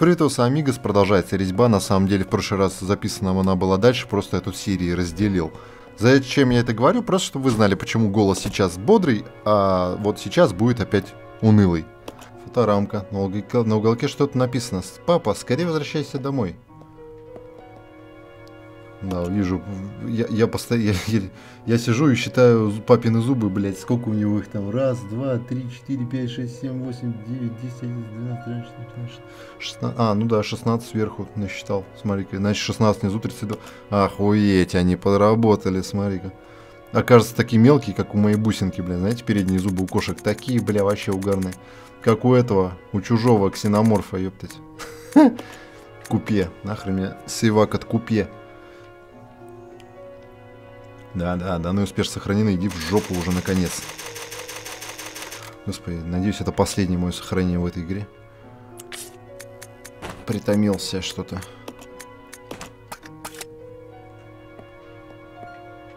Привет, Амигос, продолжается резьба. На самом деле, в прошлый раз записана она была дальше, просто я тут серии разделил. Зачем я это говорю? Просто, чтобы вы знали, почему голос сейчас бодрый, а вот сейчас будет опять унылый. Фоторамка. На на уголке что-то написано. Папа, скорее возвращайся домой. Да, вижу. Я, я постоянно. Я, я сижу и считаю папины зубы, блядь. Сколько у него их там? Раз, два, три, четыре, пять, шесть, семь, восемь, девять, десять, одиннадцать, двенадцать, тринадцать, четырнадцать, шестнадцать. А, ну да, 16 сверху насчитал. Смотри-ка. Значит, 16 внизу, 32. Охуеть, они подработали, смотри-ка. Окажется, такие мелкие, как у моей бусинки, бля. Знаете, передние зубы у кошек такие, бля, вообще угарные. Как у этого, у чужого ксеноморфа, ёптать. Купе. Нахрен меня сивак от купе. Да, да, данные успешно сохранены, иди в жопу уже наконец. Господи, надеюсь, это последнее мое сохранение в этой игре. Притомился что-то.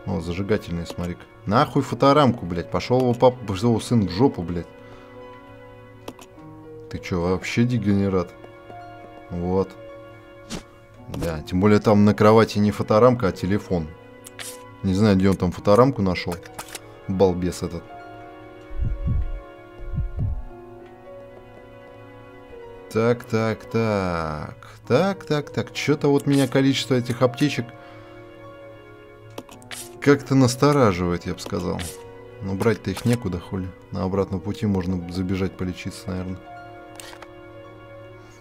О, зажигательный, смотри -ка. Нахуй фоторамку, блядь. Пошел его папа, пошел его сын в жопу, блядь. Ты чё, вообще дегенерат? Вот. Да, тем более там на кровати не фоторамка, а телефон. Не знаю, где он там фоторамку нашел. Балбес этот. Так, так, так. Так, так, так. Что-то вот меня количество этих аптечек как-то настораживает, я бы сказал. Но брать-то их некуда, хули. На обратном пути можно забежать полечиться, наверное.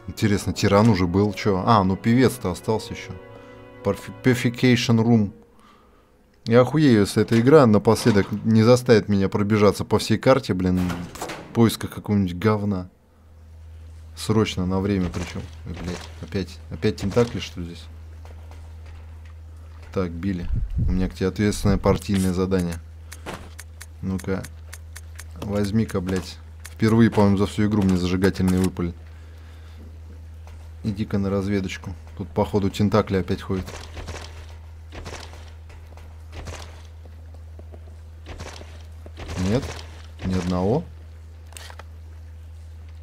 Интересно, тиран уже был, что? А, ну певец-то остался еще. Purification Room. Я охуею, если эта игра напоследок не заставит меня пробежаться по всей карте, блин, в поисках какого-нибудь говна. Срочно, на время причем. Ой, блядь, опять, опять тентакли, что здесь? Так, Билли, у меня к тебе ответственное партийное задание. Ну-ка, возьми-ка, блядь. Впервые, по-моему, за всю игру мне зажигательный выпали. Иди-ка на разведочку. Тут, походу, тентакли опять ходят. Нет? Ни одного?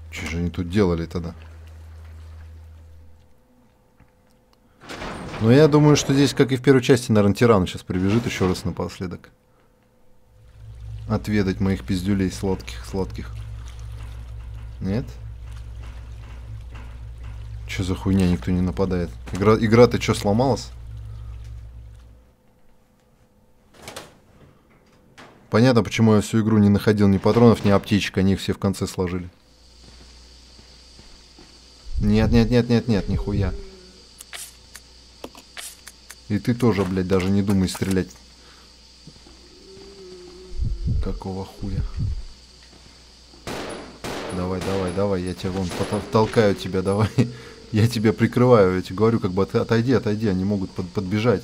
Что же они тут делали тогда? Ну, я думаю, что здесь, как и в первой части, наверное, тиран сейчас прибежит еще раз напоследок. Отведать моих пиздюлей сладких-сладких. Нет? Что за хуйня, никто не нападает? Игра-то игра что, сломалась? Понятно, почему я всю игру не находил ни патронов, ни аптечек, они их все в конце сложили. Нет, нет, нет, нет, нет, нихуя. И ты тоже, блядь, даже не думай стрелять. Какого хуя? Давай, давай, давай, я тебя вон толкаю тебя, давай. Я тебя прикрываю, я тебе говорю, как бы отойди, отойди, они могут под, подбежать.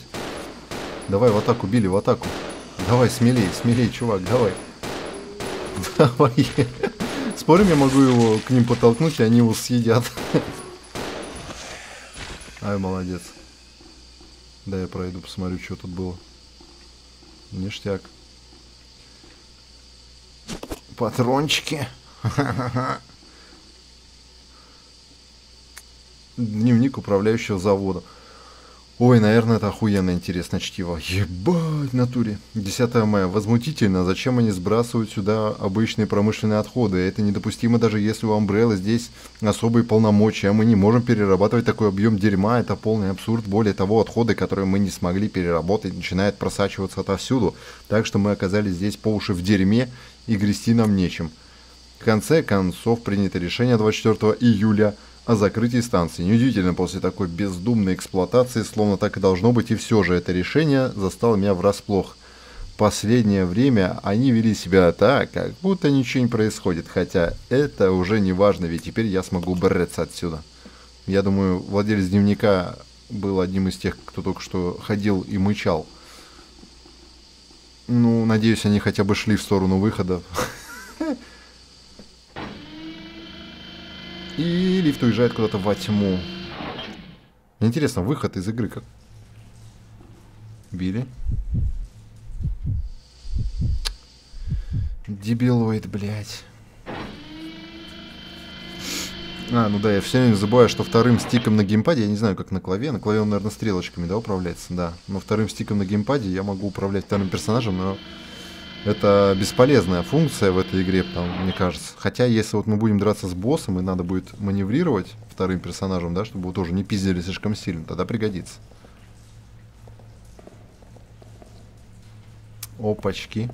Давай в атаку, били, в атаку. Давай, смелей, смелей, чувак, давай. Давай. Спорим, я могу его к ним подтолкнуть, и они его съедят. Ай, молодец. Да, я пройду, посмотрю, что тут было. Ништяк. Патрончики. Дневник управляющего завода. Ой, наверное, это охуенно интересное чтиво. Ебать, натуре. 10 мая. Возмутительно, зачем они сбрасывают сюда обычные промышленные отходы? Это недопустимо, даже если у Umbrella здесь особые полномочия. Мы не можем перерабатывать такой объем дерьма. Это полный абсурд. Более того, отходы, которые мы не смогли переработать, начинают просачиваться отовсюду. Так что мы оказались здесь по уши в дерьме и грести нам нечем. В конце концов, принято решение 24 июля о закрытии станции. Неудивительно после такой бездумной эксплуатации, словно так и должно быть, и все же это решение застало меня врасплох. Последнее время они вели себя так, как будто ничего не происходит, хотя это уже не важно, ведь теперь я смогу браться отсюда. Я думаю, владелец дневника был одним из тех, кто только что ходил и мычал. Ну, надеюсь, они хотя бы шли в сторону выхода. И лифт уезжает куда-то во тьму. Интересно, выход из игры как? Били. Дебилоид, блядь. А, ну да, я все время забываю, что вторым стиком на геймпаде, я не знаю, как на клаве, на клаве он, наверное, стрелочками, да, управляется, да. Но вторым стиком на геймпаде я могу управлять вторым персонажем, но это бесполезная функция в этой игре, потому, мне кажется. Хотя, если вот мы будем драться с боссом, и надо будет маневрировать вторым персонажем, да, чтобы его тоже не пиздили слишком сильно, тогда пригодится. Опачки.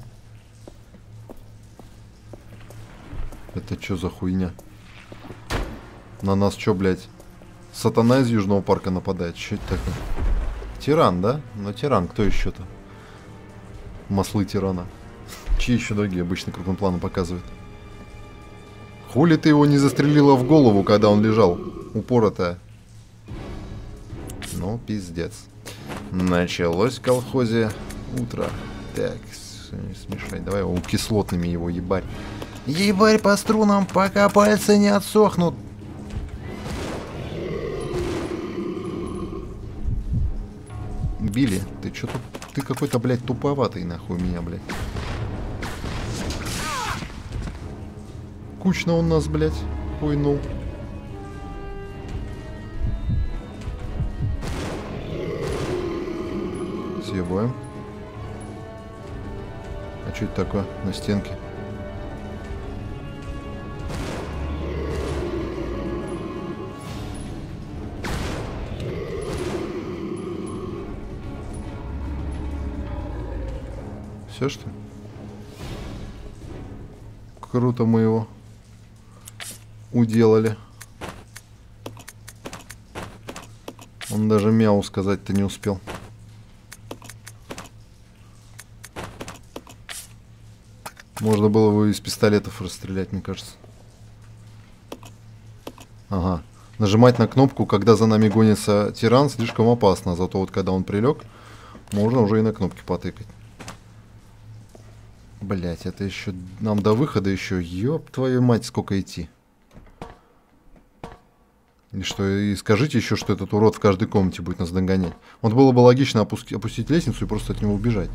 Это что за хуйня? На нас что, блядь? Сатана из Южного парка нападает. Что это такое? Тиран, да? Ну, тиран, кто еще-то? Маслы тирана. Чьи еще другие обычно крупным планом показывают? Хули ты его не застрелила в голову, когда он лежал? Упоротая. Ну, пиздец. Началось в колхозе утро. Так, смешай. Давай его кислотными его ебать. Ебарь по струнам, пока пальцы не отсохнут. Билли, ты что тут? Ты какой-то, блядь, туповатый, нахуй, меня, блядь. Кучно он нас, блядь, хуйнул. Съебаем. А что это такое на стенке? Все что? Круто мы его уделали. Он даже мяу сказать-то не успел. Можно было его из пистолетов расстрелять, мне кажется. Ага. Нажимать на кнопку, когда за нами гонится тиран, слишком опасно. Зато вот когда он прилег, можно уже и на кнопки потыкать. Блять, это еще... Нам до выхода еще, ёб твою мать, сколько идти. И что, и скажите еще, что этот урод в каждой комнате будет нас догонять. Вот было бы логично опусти, опустить лестницу и просто от него убежать.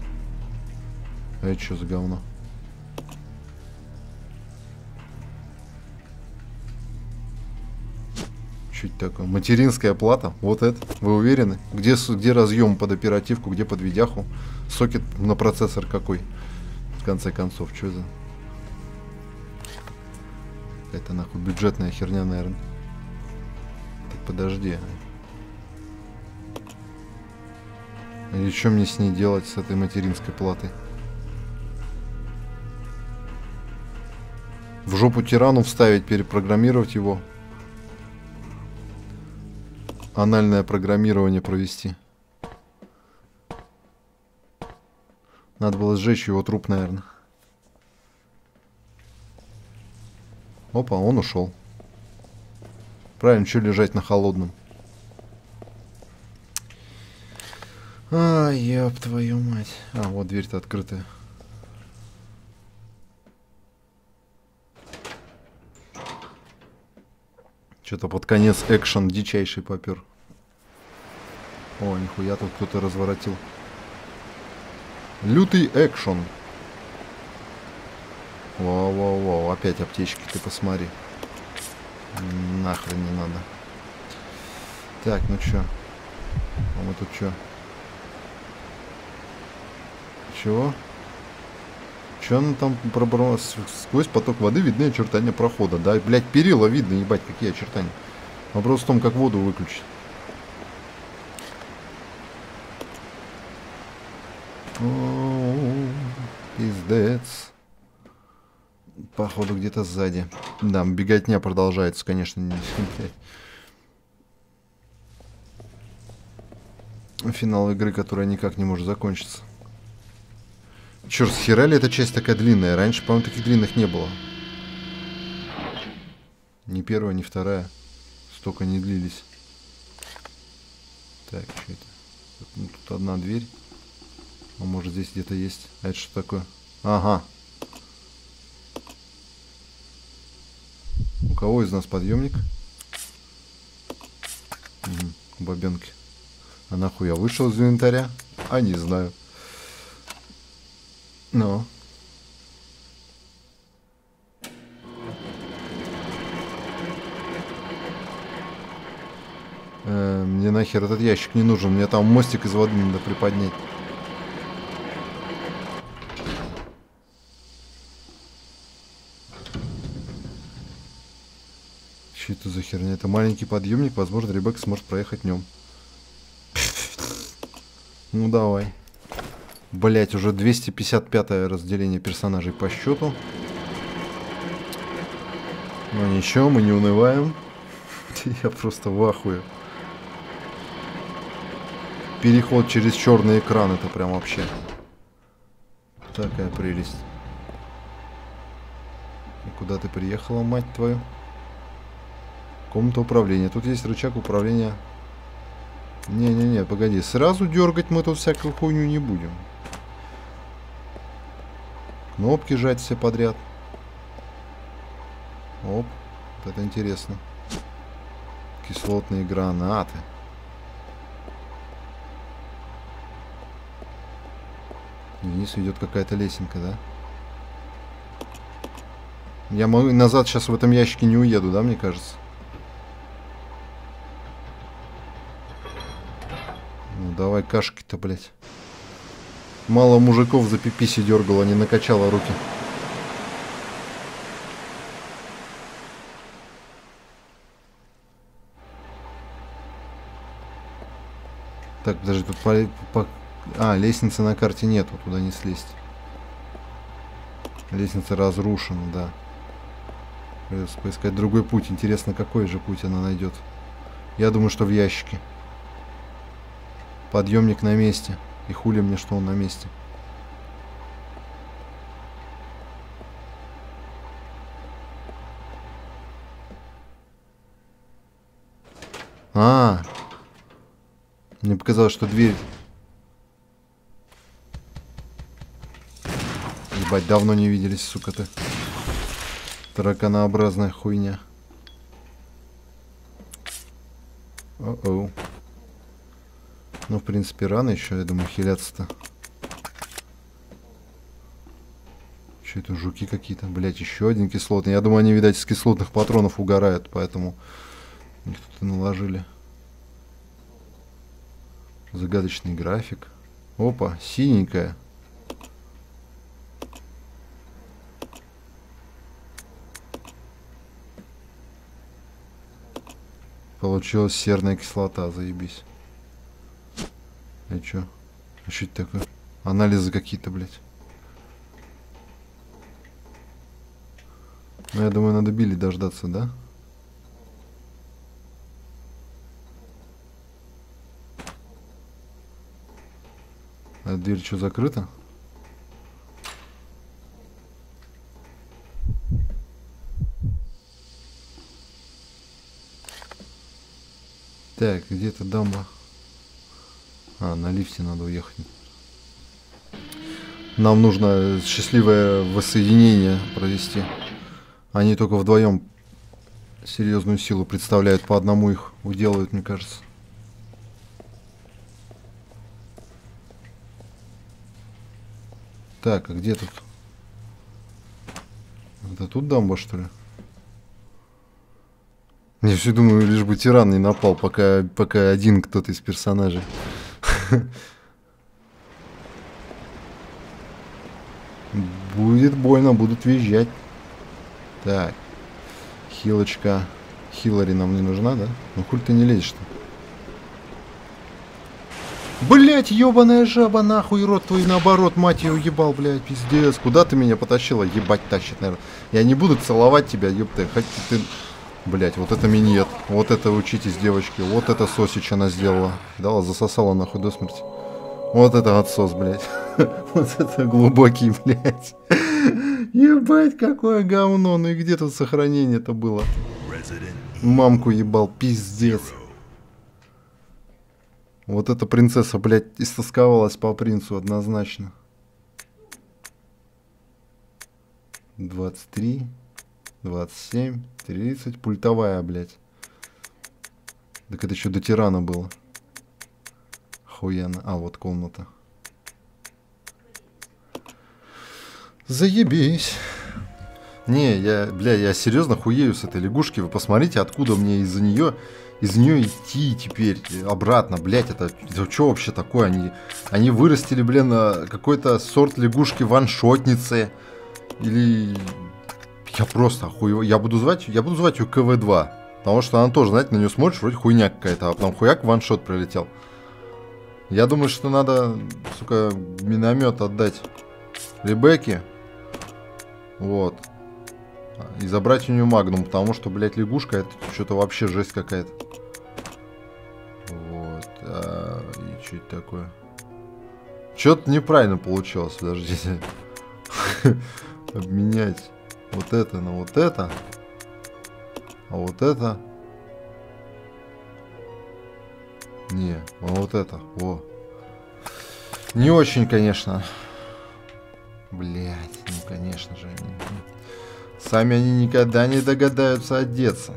А это что за говно? Это такое? Материнская плата? Вот это? Вы уверены? Где, где разъем под оперативку, где под видяху? Сокет на процессор какой? В конце концов, что за... Это нахуй бюджетная херня, наверное. Подожди. И что мне с ней делать, с этой материнской платой? В жопу тирану вставить, перепрограммировать его. Анальное программирование провести. Надо было сжечь его труп, наверное. Опа, он ушел. Правильно, что лежать на холодном. А, ёб твою мать. А, вот дверь-то открытая. Что-то под конец экшен дичайший попер. О, нихуя тут кто-то разворотил. Лютый экшен. Воу-воу-воу, опять аптечки, ты посмотри. Нахрен не надо. Так, ну чё? А мы тут чё? Чего? Чё он там пробралась? Сквозь поток воды видны очертания прохода. Да, блядь, перила видно, ебать, какие очертания. Вопрос в том, как воду выключить. Пиздец. Походу где-то сзади. Да, беготня продолжается, конечно. Финал игры, которая никак не может закончиться. Черт, с хера ли эта часть такая длинная? Раньше, по-моему, таких длинных не было. Ни первая, ни вторая. Столько не длились. Так, что это? Тут одна дверь. А может здесь где-то есть? А это что такое? Ага, кого из нас подъемник? Угу, бабенки. А нахуй я вышел из инвентаря? А не знаю. Но. Э, мне нахер этот ящик не нужен. Мне там мостик из воды надо приподнять. Что за херня? Это маленький подъемник, возможно, Ребекка сможет проехать днем. Ну давай. Блять, уже 255 разделение персонажей по счету. Но ничего, мы не унываем. Я просто в ахуе. Переход через черный экран, это прям вообще такая прелесть. И куда ты приехала, мать твою? Комната управления. Тут есть рычаг управления. Не-не-не, погоди. Сразу дергать мы тут всякую хуйню не будем. Кнопки жать все подряд. Оп. Вот это интересно. Кислотные гранаты. Вниз идет какая-то лесенка, да? Я могу назад сейчас в этом ящике не уеду, да, мне кажется? давай кашки-то, блядь. Мало мужиков за пиписи дергала, не накачала руки. Так, подожди, тут по, по... А, лестницы на карте нету, туда не слезть. Лестница разрушена, да. Придется поискать другой путь. Интересно, какой же путь она найдет. Я думаю, что в ящике. Подъемник на месте. И хули мне, что он на месте. А, мне показалось, что дверь... Ебать, давно не виделись, сука ты. Тараканообразная хуйня. О-оу. Ну, в принципе, рано еще, я думаю, хиляться-то. Что это, жуки какие-то? Блять, еще один кислотный. Я думаю, они, видать, из кислотных патронов угорают, поэтому их тут и наложили. Загадочный график. Опа, синенькая. Получилась серная кислота, заебись. А чё? А что это такое? Анализы какие-то, блядь. Ну, я думаю, надо Билли дождаться, да? А дверь что, закрыта? Так, где-то дамба. А, на лифте надо уехать. Нам нужно счастливое воссоединение провести. Они только вдвоем серьезную силу представляют. По одному их уделают, мне кажется. Так, а где тут? Это тут дамба, что ли? Я все думаю, лишь бы тиран не напал, пока, пока один кто-то из персонажей. Будет больно, будут визжать. Так. Хилочка. Хиллари нам не нужна, да? Ну хуй ты не лезешь-то? Блять, ебаная жаба, нахуй, рот твой наоборот, мать ее ебал, блядь, пиздец. Куда ты меня потащила? Ебать тащит, наверное. Я не буду целовать тебя, ебты. Хоть ты... Блять, вот это минет. Вот это учитесь, девочки. Вот это сосич она сделала. Дала, засосала нахуй до смерти. Вот это отсос, блядь. Вот это глубокий, блядь. Ебать, какое говно. Ну и где тут сохранение-то было? Мамку ебал, пиздец. Вот эта принцесса, блядь, истосковалась по принцу однозначно. 23. 27, 30. Пультовая, блядь. Так это еще до тирана было. Хуяно. А, вот комната. Заебись. Не, я, бля, я серьезно хуею с этой лягушки. Вы посмотрите, откуда мне из-за нее, из нее идти теперь обратно, блять, это, это что вообще такое? Они, они вырастили, блин, какой-то сорт лягушки ваншотницы. Или я просто охуеваю. Я буду звать, я буду звать ее КВ-2. Потому что она тоже, знаете, на нее смотришь, вроде хуйня какая-то, а потом хуяк ваншот прилетел. Я думаю, что надо, сука, миномет отдать Ребекке. Вот. И забрать у нее магнум, потому что, блядь, лягушка это что-то вообще жесть какая-то. Вот. А, и что это такое? Что-то неправильно получилось, подождите. Обменять вот это на вот это. А вот это... Не, а вот это, во. Не очень, конечно. Блять, ну конечно же. Сами они никогда не догадаются одеться.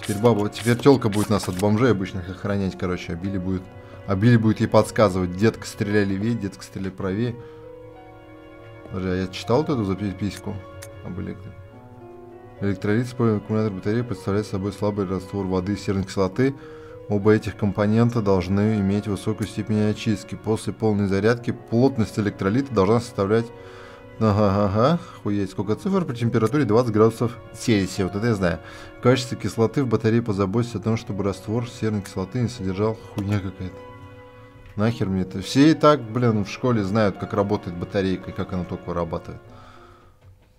Теперь баба, теперь телка будет нас от бомжей обычных охранять, короче, а Билли будет... А Билли будет ей подсказывать, детка стреляй левее, детка стреляй правее. Подожди, а я читал вот эту записку об электрике? Электролит с аккумулятор батареи представляет собой слабый раствор воды и серной кислоты. Оба этих компонента должны иметь высокую степень очистки. После полной зарядки плотность электролита должна составлять... Ага, ага, хуеть, сколько цифр при температуре 20 градусов Цельсия, вот это я знаю. Качество кислоты в батарее позаботься о том, чтобы раствор серной кислоты не содержал хуйня какая-то. Нахер мне это? Все и так, блин, в школе знают, как работает батарейка и как она только вырабатывает.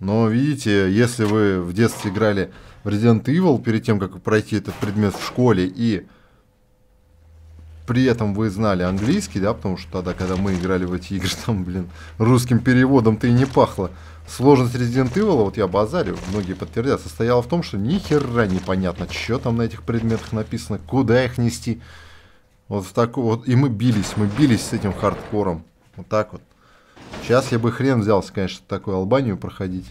Но видите, если вы в детстве играли в Resident Evil перед тем, как пройти этот предмет в школе, и при этом вы знали английский, да, потому что тогда, когда мы играли в эти игры, там, блин, русским переводом-то и не пахло. Сложность Resident Evil, вот я базарю, многие подтвердят, состояла в том, что ни хера непонятно, что там на этих предметах написано, куда их нести. Вот в такой вот, и мы бились, мы бились с этим хардкором. Вот так вот. Сейчас я бы хрен взялся, конечно, такую Албанию проходить.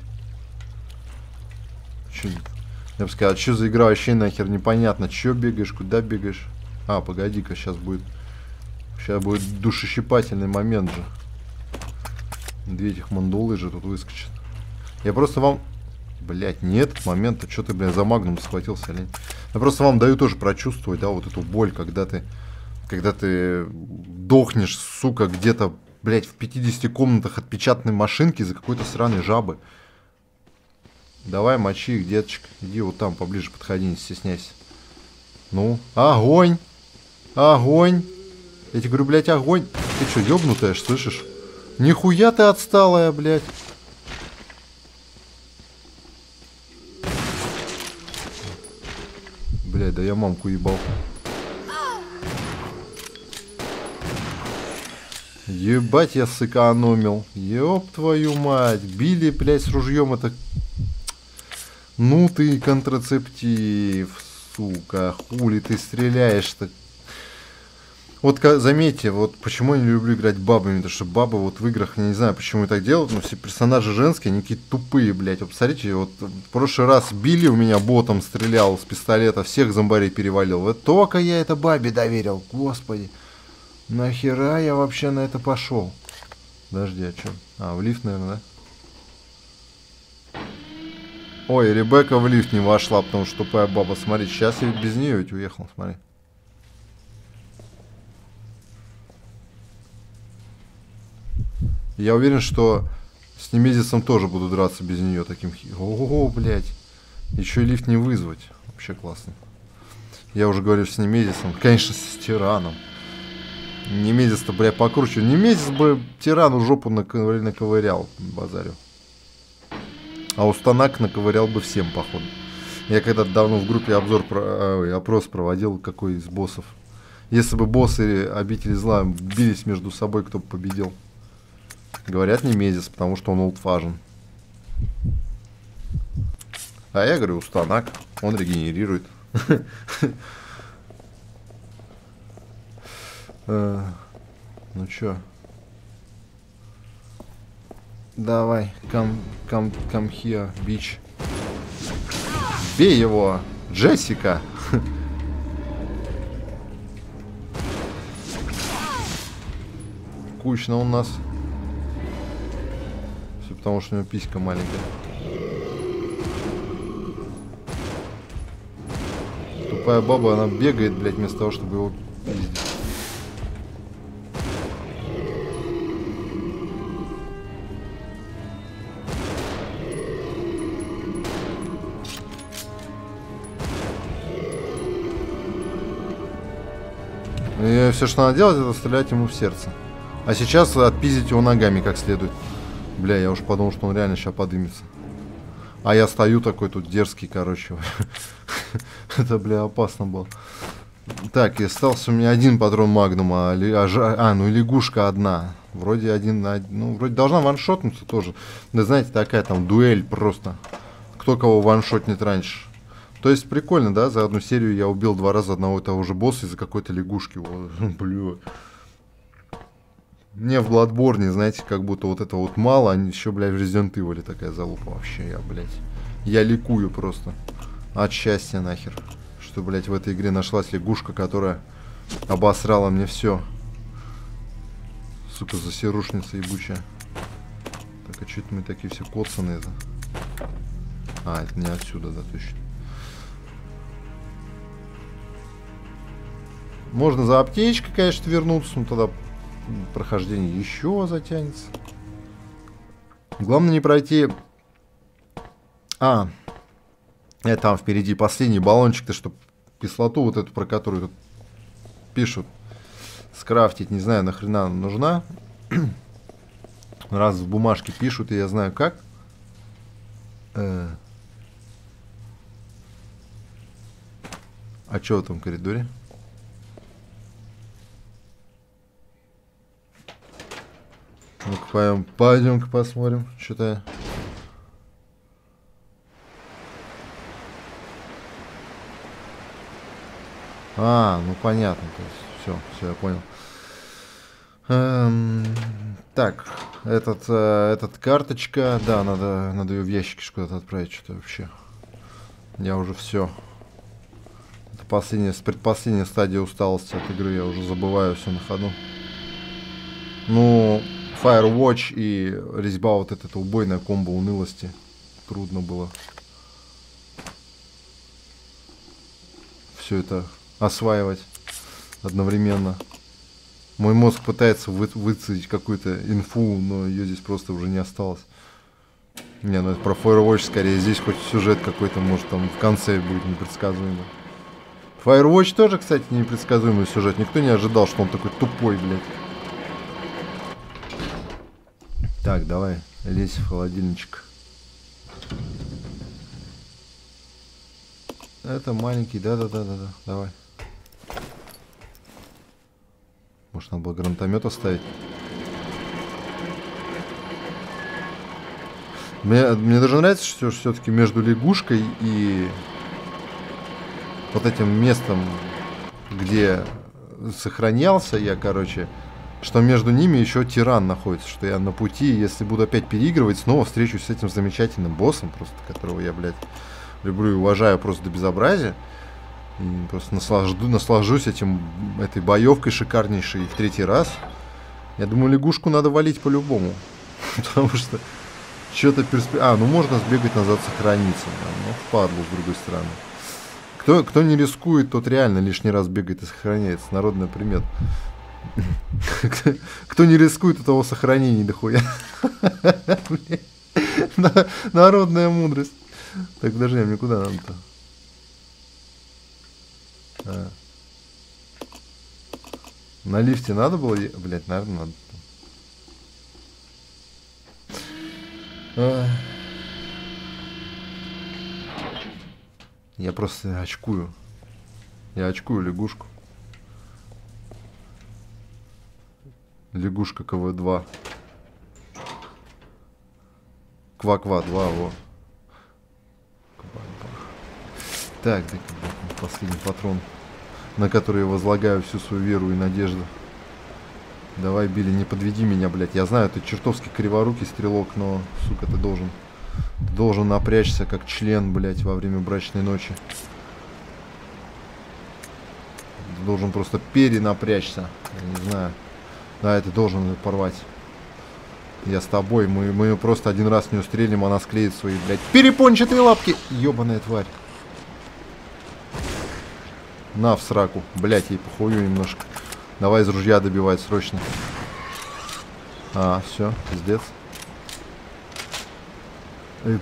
Чё, я бы сказал, что за игра вообще нахер непонятно. Че бегаешь, куда бегаешь? А, погоди-ка, сейчас будет... Сейчас будет душещипательный момент же. Две этих мандулы же тут выскочат. Я просто вам... Блять, нет момента, что ты, блин, за магнум схватился, лень. Я просто вам даю тоже прочувствовать, да, вот эту боль, когда ты... Когда ты дохнешь, сука, где-то блядь, в 50 комнатах от печатной машинки за какой-то сраной жабы. Давай, мочи их, деточка. Иди вот там поближе подходи, не стесняйся. Ну, огонь! Огонь! Я тебе говорю, блядь, огонь! Ты что, ёбнутая, слышишь? Нихуя ты отсталая, блядь! Блядь, да я мамку ебал. Ебать, я сэкономил. Ёб твою мать. Били, блядь, с ружьем это... Ну ты контрацептив, сука. Хули ты стреляешь-то? Вот заметьте, вот почему я не люблю играть бабами, потому что бабы вот в играх, я не знаю, почему так делают, но все персонажи женские, они какие-то тупые, блядь. Вот посмотрите, вот в прошлый раз Билли у меня ботом стрелял с пистолета, всех зомбарей перевалил. Вот только я это бабе доверил, господи. Нахера я вообще на это пошел? Подожди, а что? А, в лифт, наверное, да? Ой, Ребекка в лифт не вошла, потому что тупая баба. Смотри, сейчас я без нее ведь уехал, смотри. Я уверен, что с Немезисом тоже буду драться без нее таким... Ого, блядь. Еще и лифт не вызвать. Вообще классно. Я уже говорю с Немезисом. Конечно, с Тираном. Немезис-то, бля, покруче. Немезис бы тирану жопу наковырял, базарю. А Устанак наковырял бы всем, походу. Я когда-то давно в группе обзор, про, э, опрос проводил, какой из боссов. Если бы боссы обители зла бились между собой, кто бы победил. Говорят Немезис, потому что он олдфажен. А я говорю, Устанак, он регенерирует. Э, ну чё? Давай, come, come, come here, bitch. Бей его, Джессика. Кучно у нас. Все потому, что у него писька маленькая. Тупая баба, она бегает, блядь, вместо того, чтобы его пиздить. И все, что надо делать, это стрелять ему в сердце. А сейчас отпиздить его ногами как следует. Бля, я уж подумал, что он реально сейчас подымется. А я стою такой тут дерзкий, короче. Это, бля, опасно было. Так, и остался у меня один патрон магнума, а, а, а, ну и лягушка одна. Вроде один на ну, вроде должна ваншотнуться тоже. Да знаете, такая там дуэль просто. Кто кого ваншотнет раньше. То есть прикольно, да, за одну серию я убил два раза одного и того же босса из-за какой-то лягушки. Бля. Мне в Bloodborne, знаете, как будто вот это вот мало, а еще, блядь, в Resident Evil такая залупа вообще, я, блядь. Я ликую просто. От счастья нахер. Что, блядь, в этой игре нашлась лягушка, которая обосрала мне все. Сука, засерушница ебучая. Так, а что это мы такие все коцаны это? А, это не отсюда, да, точно. Можно за аптечкой, конечно, вернуться, но тогда прохождение еще затянется. Главное не пройти... А, это там впереди последний баллончик-то, чтобы кислоту вот эту, про которую тут пишут, скрафтить, не знаю, нахрена она нужна. Раз в бумажке пишут, и я знаю как. Э. А что в этом коридоре? Ну-ка, пойдем, пойдем-ка посмотрим. Что-то... А, ну понятно. То есть, все, все, я понял. Эм, так, этот, э, этот карточка, да, надо, надо ее в ящике куда-то отправить, что-то вообще. Я уже все. Это последняя, предпоследняя стадия усталости от игры, я уже забываю все на ходу. Ну, Firewatch и резьба вот эта убойная комбо унылости. Трудно было. Все это осваивать одновременно. Мой мозг пытается вы, выцедить какую-то инфу, но ее здесь просто уже не осталось. Не, ну это про Firewatch скорее. Здесь хоть сюжет какой-то, может, там в конце будет непредсказуемый. Firewatch тоже, кстати, непредсказуемый сюжет. Никто не ожидал, что он такой тупой, блядь. Так, давай, лезь в холодильничек. Это маленький, да-да-да-да-да, давай. Может, надо было гранатомет оставить? Мне, мне даже нравится, что все-таки между лягушкой и вот этим местом, где сохранялся я, короче, что между ними еще тиран находится, что я на пути, если буду опять переигрывать, снова встречусь с этим замечательным боссом, просто которого я, блядь, люблю и уважаю просто до безобразия. И просто наслажду, наслажусь этим, этой боевкой шикарнейшей в третий раз. Я думаю, лягушку надо валить по-любому. Потому что что-то перспектива... А, ну можно сбегать назад сохраниться, да, но впадло с другой стороны. Кто, кто не рискует, тот реально лишний раз бегает и сохраняется. Народная примета. Кто не рискует, у того сохранений дохуя. Народная мудрость. Так, подожди, а мне куда надо-то? А. На лифте надо было? Блять, наверное, надо. А. Я просто очкую. Я очкую лягушку. Лягушка КВ-2. Ква-ква 2, во. Так, так, последний патрон, на который я возлагаю всю свою веру и надежду. Давай, Билли, не подведи меня, блядь. Я знаю, ты чертовски криворукий стрелок, но, сука, ты должен... Ты должен напрячься, как член, блядь, во время брачной ночи. Ты должен просто перенапрячься. Я не знаю. Да, это должен порвать. Я с тобой. Мы, мы ее просто один раз не устрелим, она склеит свои, блядь, перепончатые лапки. Ёбаная тварь. На, в сраку. Блять, ей похую немножко. Давай из ружья добивать срочно. А, все, пиздец. И,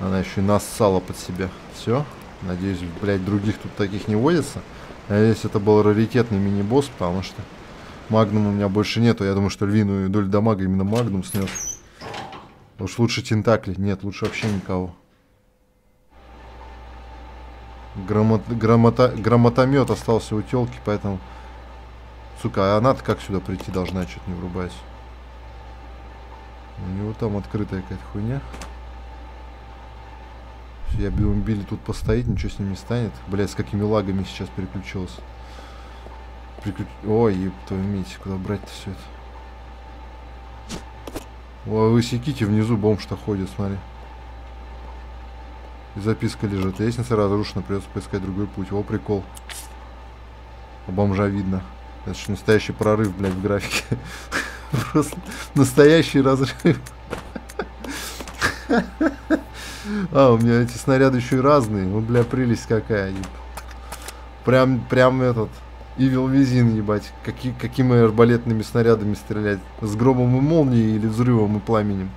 она еще и нассала под себя. Все. Надеюсь, блядь, других тут таких не водится. Надеюсь, это был раритетный мини-босс, потому что магнум у меня больше нету. Я думаю, что львиную долю дамага именно магнум снес. Уж лучше тентакли. Нет, лучше вообще никого. Громот, грамота, грамотомет остался у телки, поэтому... Сука, а она-то как сюда прийти должна, что-то не врубаясь. У него там открытая какая-то хуйня. Я бы Билли тут постоит, ничего с ним не станет. Блять, с какими лагами сейчас переключился. Приключ... Ой, еб твою куда брать-то все это? О, вы секите внизу, бомж-то ходит, смотри. И записка лежит. Лестница разрушена, придется поискать другой путь. О, прикол. У бомжа видно. Это же настоящий прорыв, блядь, в графике. Просто настоящий разрыв. А, у меня эти снаряды еще и разные. Ну, бля, прелесть какая. Прям, прям этот... Ивил Визин, ебать. Какие, какими арбалетными снарядами стрелять? С гробом и молнией или взрывом и пламенем?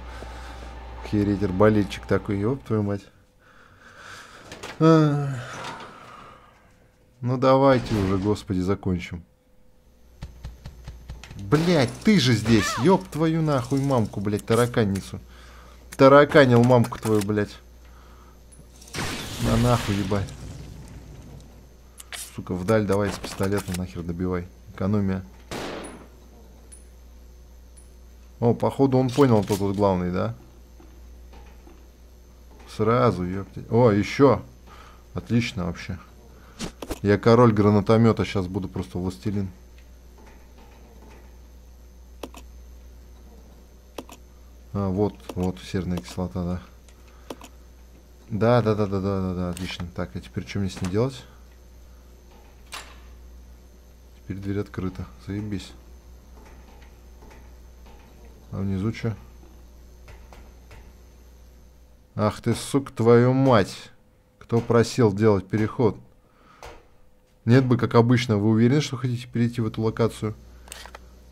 Хереть, арбалетчик такой, ёб твою мать. Ну давайте уже, господи, закончим. Блять, ты же здесь, ёб твою нахуй мамку, блять, тараканницу. Тараканил мамку твою, блять. На нахуй, ебать. Сука, вдаль давай с пистолета нахер добивай. Экономия. О, походу он понял, кто тут главный, да? Сразу, ёпти. О, еще. Отлично вообще. Я король гранатомета, сейчас буду просто властелин. А, вот, вот серная кислота, да. Да, да, да, да, да, да, да, отлично. Так, а теперь что мне с ней делать? Теперь дверь открыта. Заебись. А внизу что? Ах ты, сука, твою мать. Кто просил делать переход? Нет бы, как обычно. Вы уверены, что хотите перейти в эту локацию?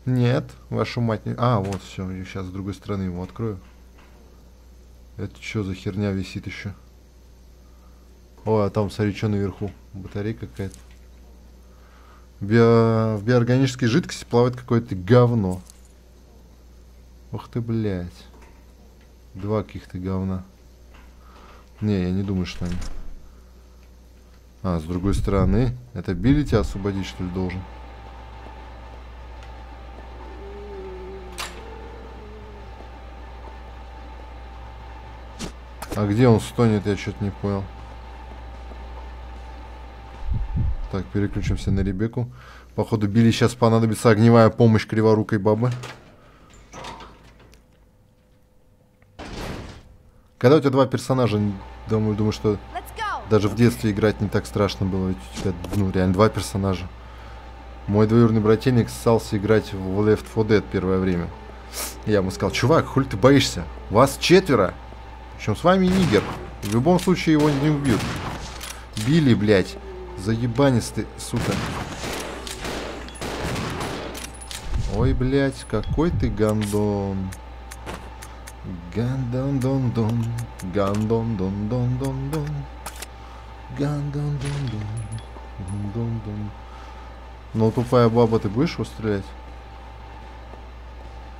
Нет, вашу мать не... А, вот, все, я сейчас с другой стороны его открою. Это что за херня висит еще? О, а там, смотри, что наверху. Батарейка какая-то. Био... В биоорганической жидкости плавает какое-то говно. Ух ты, блядь. Два каких-то говна. Не, я не думаю, что они. А, с другой стороны. Это Билли тебя освободить, что ли, должен? А где он стонет, я что-то не понял. Так, переключимся на Ребеку. Походу, Билли сейчас понадобится огневая помощь криворукой бабы. Когда у тебя два персонажа, думаю, думаю, что даже в детстве играть не так страшно было. Ведь у тебя, ну, реально два персонажа. Мой двоюродный брательник ссался играть в Left 4 Dead первое время. Я ему сказал, чувак, хуль ты боишься? Вас четверо. Причем с вами нигер. В любом случае его не убьют. Били, блядь. Заебанистый, сука. Ой, блядь, какой ты гандон. Гандон дон дон Гандон дон дон дон дон Гандон дон дон дон дон Ну, тупая баба, ты будешь его стрелять?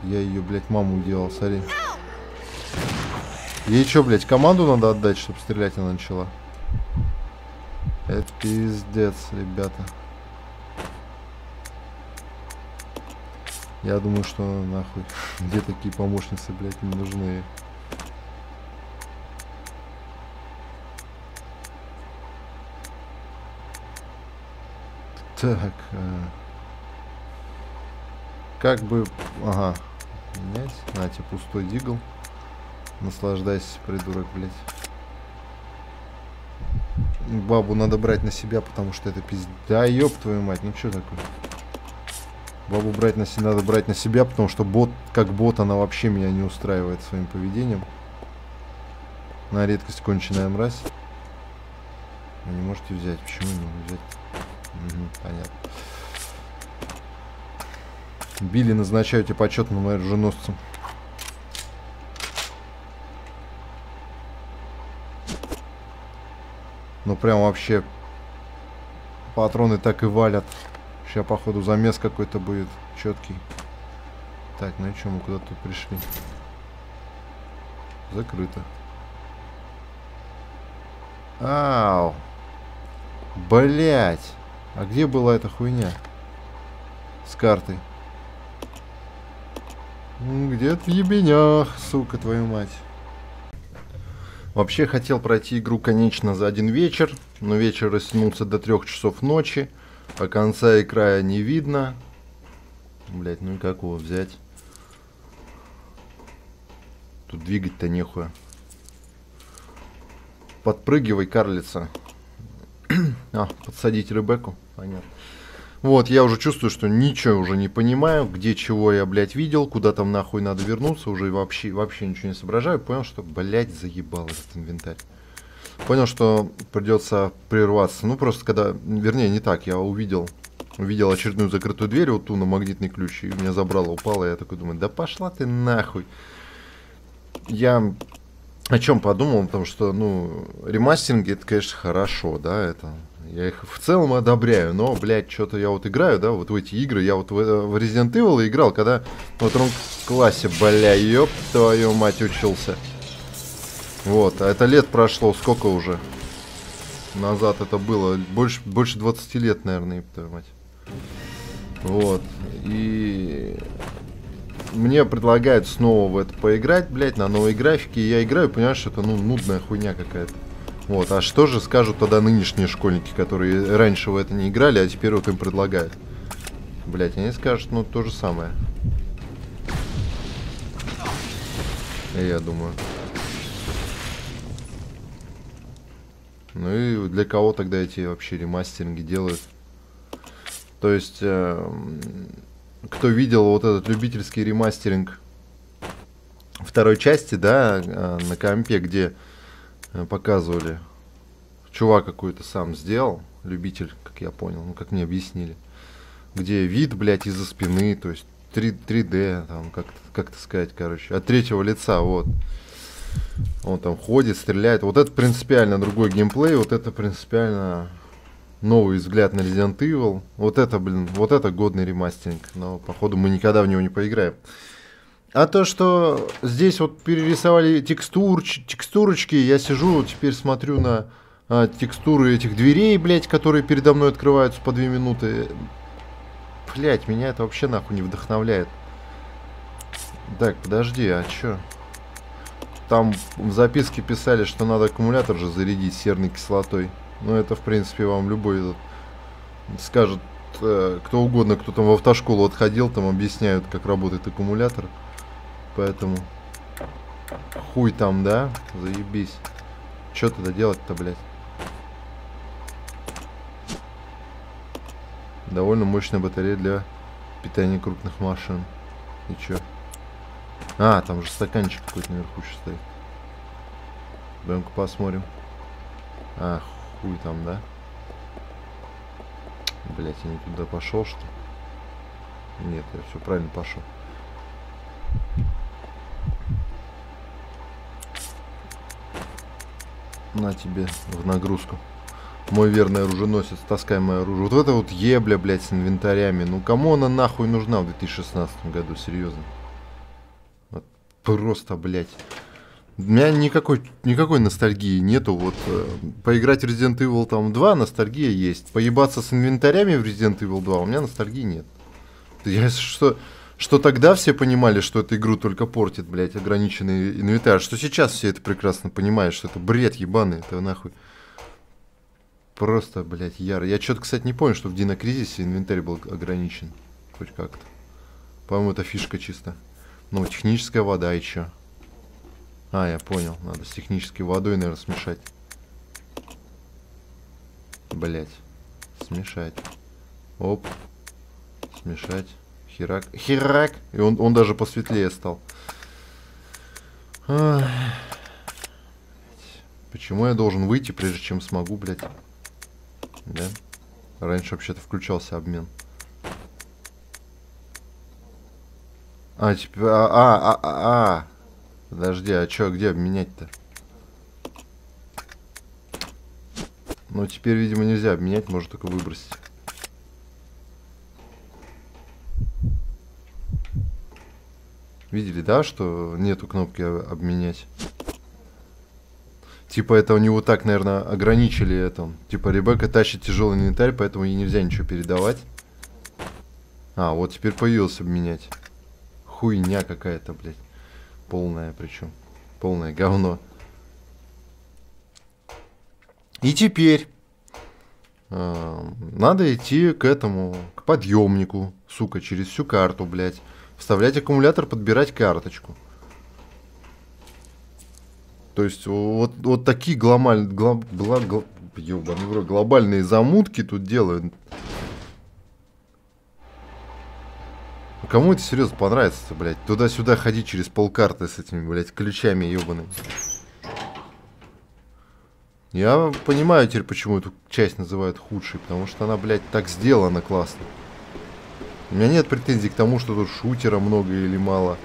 Я ее, блядь, маму делал, смотри. Ей что, блядь, команду надо отдать, чтобы стрелять она начала? Это пиздец, ребята. Я думаю, что нахуй. Где такие помощницы, блядь, не нужны. Так. Э, как бы... Ага. Менять. На тебе пустой дигл. Наслаждайся, придурок, блядь. Бабу надо брать на себя, потому что это пиздец. Да ёб твою мать, ну что такое? Бабу брать на себя, надо брать на себя, потому что бот, как бот, она вообще меня не устраивает своим поведением. На редкость конченая мразь. Вы не можете взять. Почему не могу взять? Угу, понятно. Билли назначаете почетным оруженосцем. Ну прям вообще патроны так и валят. Сейчас походу замес какой-то будет четкий. Так, ну и что, мы куда тут пришли? Закрыто. Ау. Блять. А где была эта хуйня? С картой. Где-то в ебенях, сука, твою мать. Вообще хотел пройти игру, конечно, за один вечер, но вечер растянулся до трех часов ночи, а конца и края не видно. Блять, ну и как его взять? Тут двигать-то нехуя. Подпрыгивай, карлица. а, подсадить Ребекку. Понятно. Вот, я уже чувствую, что ничего уже не понимаю, где чего я, блядь, видел, куда там нахуй надо вернуться, уже вообще, вообще ничего не соображаю. Понял, что, блядь, заебал этот инвентарь. Понял, что придется прерваться. Ну, просто когда, вернее, не так, я увидел, увидел очередную закрытую дверь, вот ту на магнитный ключ, и меня забрало, упало, и я такой думаю, да пошла ты нахуй. Я о чем подумал, потому что, ну, ремастеринги, это, конечно, хорошо, да, это я их в целом одобряю, но, блядь, что-то я вот играю, да, вот в эти игры. Я вот в, в Resident Evil играл, когда вот в классе, бля, ёб твою мать, учился. Вот, а это лет прошло, сколько уже? Назад это было, больше, больше 20 лет, наверное, ёб твою мать. Вот, и мне предлагают снова в это поиграть, блядь, на новой графике. Я играю, понимаешь, что это, ну, нудная хуйня какая-то. Вот, а что же скажут тогда нынешние школьники, которые раньше в это не играли, а теперь вот им предлагают? Блять, они скажут, ну, то же самое. Я думаю. Ну и для кого тогда эти вообще ремастеринги делают? То есть, э, кто видел вот этот любительский ремастеринг второй части, да, э, на компе, где Э, показывали. Чувак какой-то сам сделал, любитель, как я понял, ну как мне объяснили. Где вид, блядь, из-за спины, то есть 3, 3D, там, как, как сказать, короче, от третьего лица, вот. Он там ходит, стреляет. Вот это принципиально другой геймплей, вот это принципиально новый взгляд на Resident Evil. Вот это, блин, вот это годный ремастеринг. Но, походу, мы никогда в него не поиграем. А то, что здесь вот перерисовали текстур, текстурочки, я сижу, теперь смотрю на а, текстуры этих дверей, блядь, которые передо мной открываются по две минуты. Блять, меня это вообще нахуй не вдохновляет. Так, подожди, а чё? Там в записке писали, что надо аккумулятор же зарядить серной кислотой. Ну, это, в принципе, вам любой скажет, э, кто угодно, кто там в автошколу отходил, там объясняют, как работает аккумулятор. Поэтому хуй там, да? Заебись. Что тогда делать-то, блядь? Довольно мощная батарея для питания крупных машин. И чё? А, там же стаканчик какой-то наверху еще стоит. Пойдем-ка посмотрим. А, хуй там, да? Блять, я не туда пошел, что? Нет, я все правильно пошел. На тебе в нагрузку. Мой верный оруженосец, таскай мое оружие. Вот это вот ебля, блядь, с инвентарями. Ну кому она нахуй нужна в 2016 году, серьезно? Вот просто, блядь. У меня никакой, никакой ностальгии нету. Вот э, поиграть в Resident Evil там 2 ностальгия есть. Поебаться с инвентарями в Resident Evil 2 у меня ностальгии нет. Я что, что тогда все понимали, что эту игру только портит, блядь, ограниченный инвентарь, что сейчас все это прекрасно понимают, что это бред ебаный, это нахуй. Просто, блядь, яро. Я что-то, кстати, не помню, что в Динокризисе инвентарь был ограничен. Хоть как-то. По-моему, это фишка чисто. Ну, техническая вода и чё? А, я понял. Надо с технической водой, наверное, смешать. Блять. Смешать. Оп. Смешать. Херак. Херак! И он, он даже посветлее стал. Ах. Почему я должен выйти, прежде чем смогу, блядь? Да? Раньше вообще-то включался обмен. А, теперь... А, а, а, а. Подожди, а чё, где обменять-то? Ну, теперь, видимо, нельзя обменять, можно только выбросить. Видели, да, что нету кнопки обменять? Типа это у него так, наверное, ограничили это. Типа Ребекка тащит тяжелый инвентарь, поэтому ей нельзя ничего передавать. А, вот теперь появился обменять. Хуйня какая-то, блядь. Полная причем. Полное говно. И теперь э, надо идти к этому, к подъемнику, сука, через всю карту, блядь. Вставлять аккумулятор, подбирать карточку. То есть вот, вот такие глобаль, глоб, глоб, глоб, ёбаный, глобальные замутки тут делают. Кому это серьезно понравится, блядь? Туда-сюда ходить через полкарты с этими, блядь, ключами ебаными. Я понимаю теперь, почему эту часть называют худшей, потому что она, блядь, так сделана классно. У меня нет претензий к тому, что тут шутера много или мало.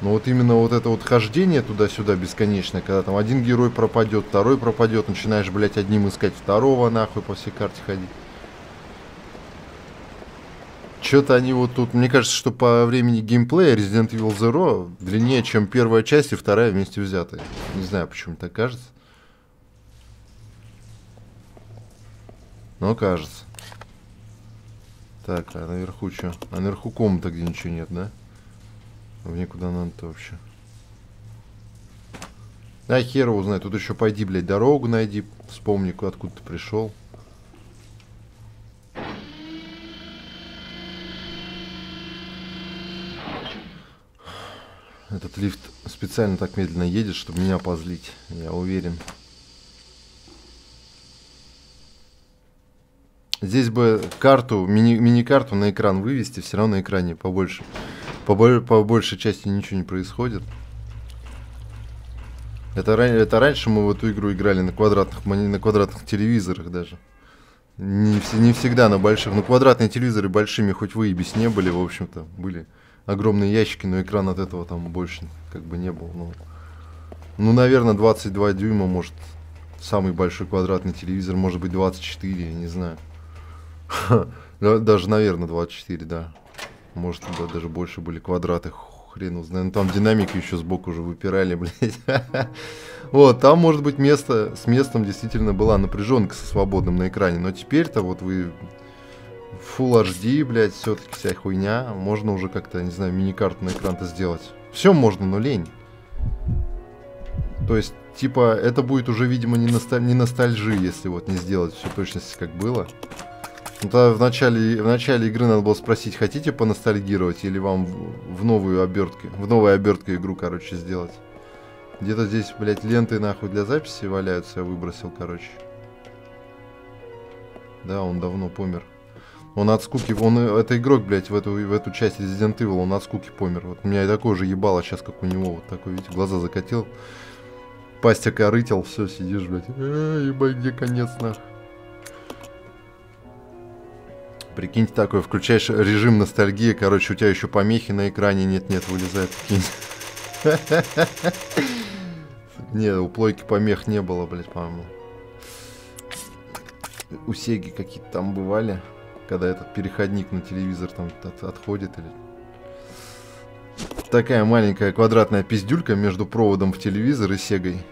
Но вот именно вот это вот хождение туда-сюда бесконечное, когда там один герой пропадет, второй пропадет, начинаешь, блядь, одним искать второго, нахуй, по всей карте ходить. Что-то они вот тут, мне кажется, что по времени геймплея Resident Evil Zero длиннее, чем первая часть и вторая вместе взятые. Не знаю, почему так кажется. Но кажется. Так, а наверху что? А наверху комната, где ничего нет, да? Мне куда надо-то вообще? Да хер его знает. Тут еще пойди, блядь, дорогу найди. Вспомни, откуда ты пришел. Этот лифт специально так медленно едет, чтобы меня позлить. Я уверен. Здесь бы карту, мини, мини-карту на экран вывести, все равно на экране побольше. По, по большей части ничего не происходит. Это, это раньше мы в эту игру играли на квадратных, на квадратных телевизорах даже. Не, не всегда на больших. Но квадратные телевизоры большими хоть вы и без не были, в общем-то, были огромные ящики, но экран от этого там больше как бы не был. Ну, ну наверное, 22 дюйма, может, самый большой квадратный телевизор, может быть, 24, я не знаю. Даже, наверное, 24, да. Может, да, даже больше были квадраты, хрен узнает. Ну, там динамики еще сбоку уже выпирали, блядь. Вот, там, может быть, место, с местом действительно была напряженка со свободным на экране. Но теперь-то вот вы Full HD, блядь, все-таки вся хуйня. Можно уже как-то, не знаю, мини-карту на экран-то сделать. Все можно, но лень. То есть, типа, это будет уже, видимо, не, носталь... не ностальжи, если вот не сделать все точности, как было. Ну, тогда в начале, в начале игры надо было спросить, хотите поностальгировать или вам в, новую обертке, в новой обертке игру, короче, сделать. Где-то здесь, блядь, ленты нахуй для записи валяются, я выбросил, короче. Да, он давно помер. Он от скуки, он, это игрок, блядь, в эту, в эту часть Resident Evil, он от скуки помер. Вот у меня и такое же ебало сейчас, как у него, вот такой, видите, глаза закатил. Пастя корытил, все, сидишь, блядь, э, ебать, где конец, нах. Прикиньте такое, включаешь режим ностальгии, короче, у тебя еще помехи на экране нет-нет, вылезает, Не, у плойки помех не было, блядь, по-моему. У Сеги какие-то там бывали когда этот переходник на телевизор там от, отходит или... Такая маленькая квадратная пиздюлька между проводом в телевизор и сегой.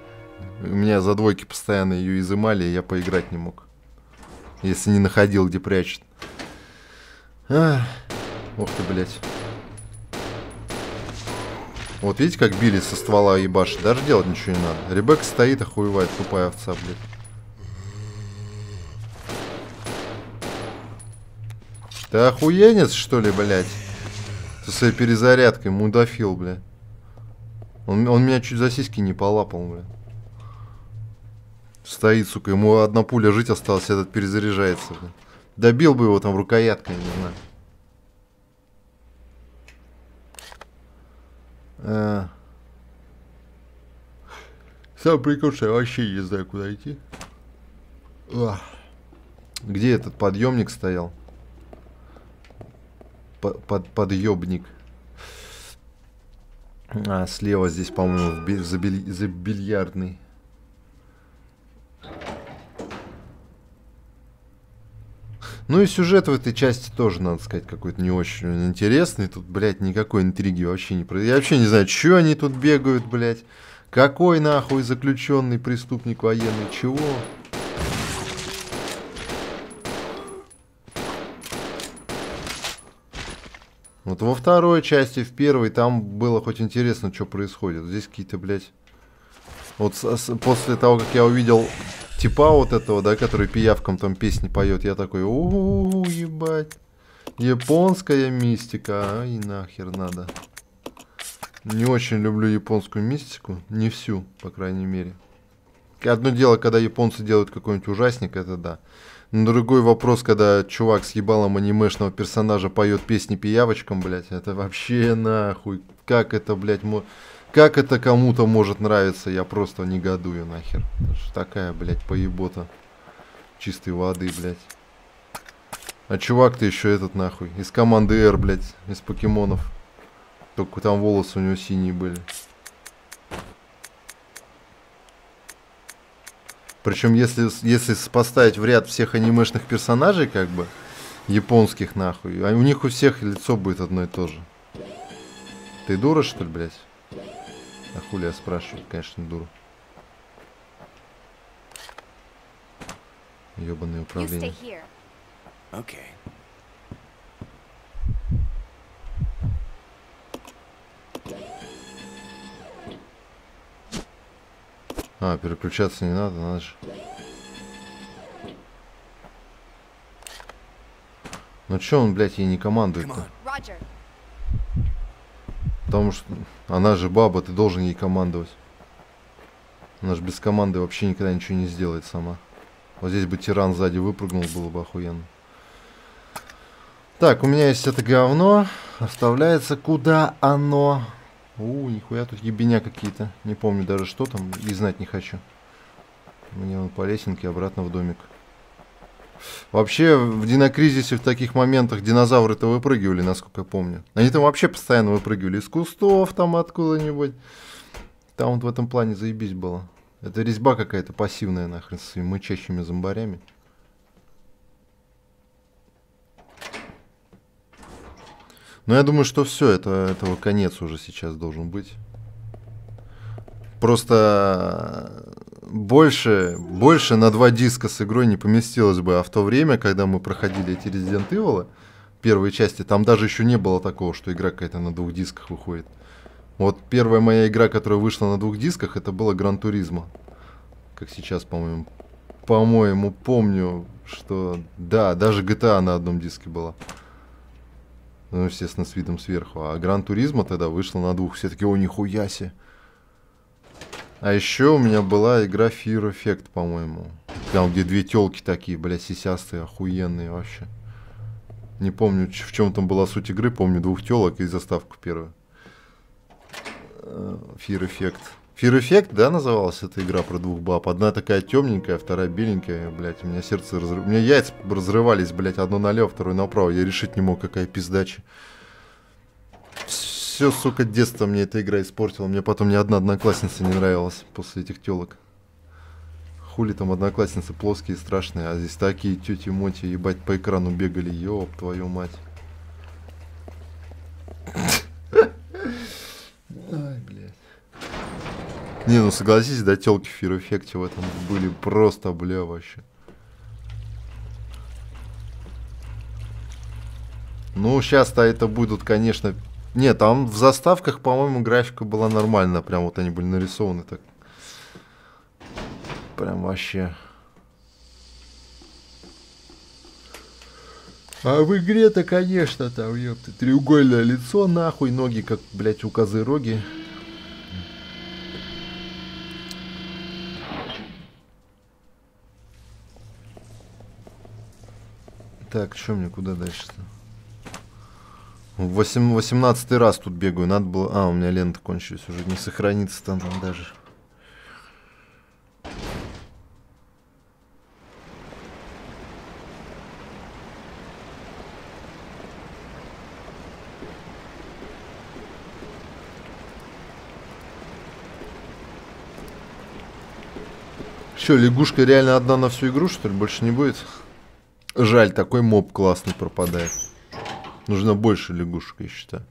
У меня за двойки постоянно ее изымали, и я поиграть не мог. Если не находил, где прячет. Ох ты, блядь. Вот видите, как били со ствола ебашит? Даже делать ничего не надо. Ребекка стоит, охуевает, тупая овца, блядь. Ты охуенец, что ли, блядь? Со своей перезарядкой, мудофил, блядь. Он, он меня чуть за сиськи не полапал, блядь. Стоит, сука, ему одна пуля жить осталась, этот перезаряжается, блядь. Добил бы его там рукояткой, не знаю. А. Сам прикол, что я вообще не знаю, куда идти. Где этот подъемник стоял? Под, под, подъебник. А, слева здесь, по-моему, за, биль, за бильярдный. Ну и сюжет в этой части тоже, надо сказать, какой-то не очень интересный. Тут, блядь, никакой интриги вообще не происходит. Я вообще не знаю, что они тут бегают, блядь. Какой нахуй заключенный преступник военный? Чего? Вот во второй части, в первой, там было хоть интересно, что происходит. Здесь какие-то, блядь... Вот с, с, после того, как я увидел типа вот этого, да, который пиявкам там песни поет, я такой, у ебать. Японская мистика, ай нахер надо. Не очень люблю японскую мистику, не всю, по крайней мере. Одно дело, когда японцы делают какой-нибудь ужасник, это да. Но другой вопрос, когда чувак с ебалом анимешного персонажа поет песни пиявочкам, блядь, это вообще нахуй. Как это, блядь, мо... Как это кому-то может нравиться, я просто негодую нахер. Такая, блядь, поебота. Чистой воды, блядь. А чувак-то еще этот нахуй. Из команды R, блядь, из покемонов. Только там волосы у него синие были. Причем, если, если поставить в ряд всех анимешных персонажей, как бы, японских нахуй, а у них у всех лицо будет одно и то же. Ты дура, что ли, блядь? А хули я спрашиваю, конечно, дуру. Ёбаное управление. Okay. А, переключаться не надо, надо же. Ну чё он, блядь, ей не командует-то? Потому что она же баба, ты должен ей командовать. Она же без команды вообще никогда ничего не сделает сама. Вот здесь бы тиран сзади выпрыгнул, было бы охуенно. Так, у меня есть это говно. Оставляется куда оно? У, нихуя тут ебеня какие-то. Не помню даже что там и знать не хочу. Мне он по лесенке обратно в домик. Вообще, в Динокризисе в таких моментах динозавры-то выпрыгивали, насколько я помню. Они там вообще постоянно выпрыгивали из кустов, там откуда-нибудь. Там вот в этом плане заебись было. Это резьба какая-то пассивная, нахрен, с своими мычащими зомбарями. Но я думаю, что все, это, этого конец уже сейчас должен быть. Просто больше, больше на два диска с игрой не поместилось бы. А в то время, когда мы проходили эти Resident Evil, первые части, там даже еще не было такого, что игра какая-то на двух дисках выходит. Вот первая моя игра, которая вышла на двух дисках, это была Гран Туризма. Как сейчас, по-моему, по-моему, помню, что да, даже GTA на одном диске была. Ну, естественно, с видом сверху. А Гран Туризма тогда вышла на двух. Все таки о, нихуя себе. А еще у меня была игра Fear Effect, по-моему. Там, где две телки такие, блядь, сисястые, охуенные вообще. Не помню, в чем там была суть игры, помню двух телок и заставку первую. Э, Fear Effect. Fear Effect, да, называлась эта игра про двух баб? Одна такая темненькая, вторая беленькая, блядь, у меня сердце разрывалось. У меня яйца разрывались, блядь, одно налево, второе направо. Я решить не мог, какая пиздача все, сука, детство мне эта игра испортила. Мне потом ни одна одноклассница не нравилась после этих телок. Хули там одноклассницы плоские, страшные, а здесь такие тети Моти, ебать, по экрану бегали, ёб твою мать. Ай, блядь. Не, ну согласись, да, телки в Fear в этом были просто, бля, вообще. Ну, сейчас-то это будут, конечно, нет, там в заставках, по-моему, графика была нормальная. Прям вот они были нарисованы так. Прям вообще. А в игре-то, конечно, там, ёпта, треугольное лицо, нахуй, ноги, как, блядь, у козы-роги. Так, что мне, куда дальше-то? 18 раз тут бегаю, надо было... А, у меня лента кончилась, уже не сохранится там, там даже. Че, лягушка реально одна на всю игру, что ли? Больше не будет? Жаль, такой моб классный пропадает. Нужно больше лягушек, я считаю.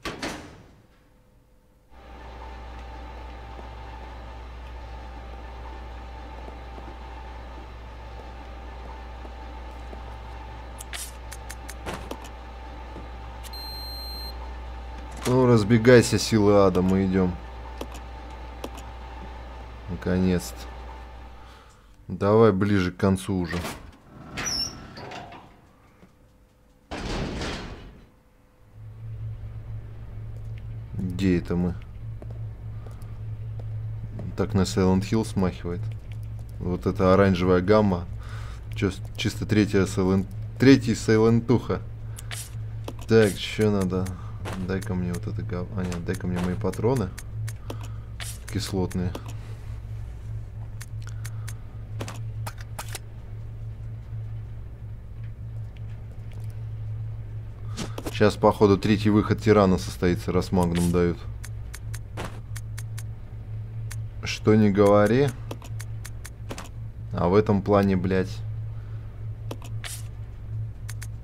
Ну, разбегайся, силы ада, мы идем. Наконец-то. Давай ближе к концу уже. Где это мы? Так на Silent Hill смахивает. Вот это оранжевая гамма. Чё, чисто третья Silent... Третий Сайлентуха. Так, что надо? Дай-ка мне вот это гав... А, нет, дай-ка мне мои патроны. Кислотные. Сейчас, походу, третий выход тирана состоится, раз магнум дают. Что не говори. А в этом плане, блядь...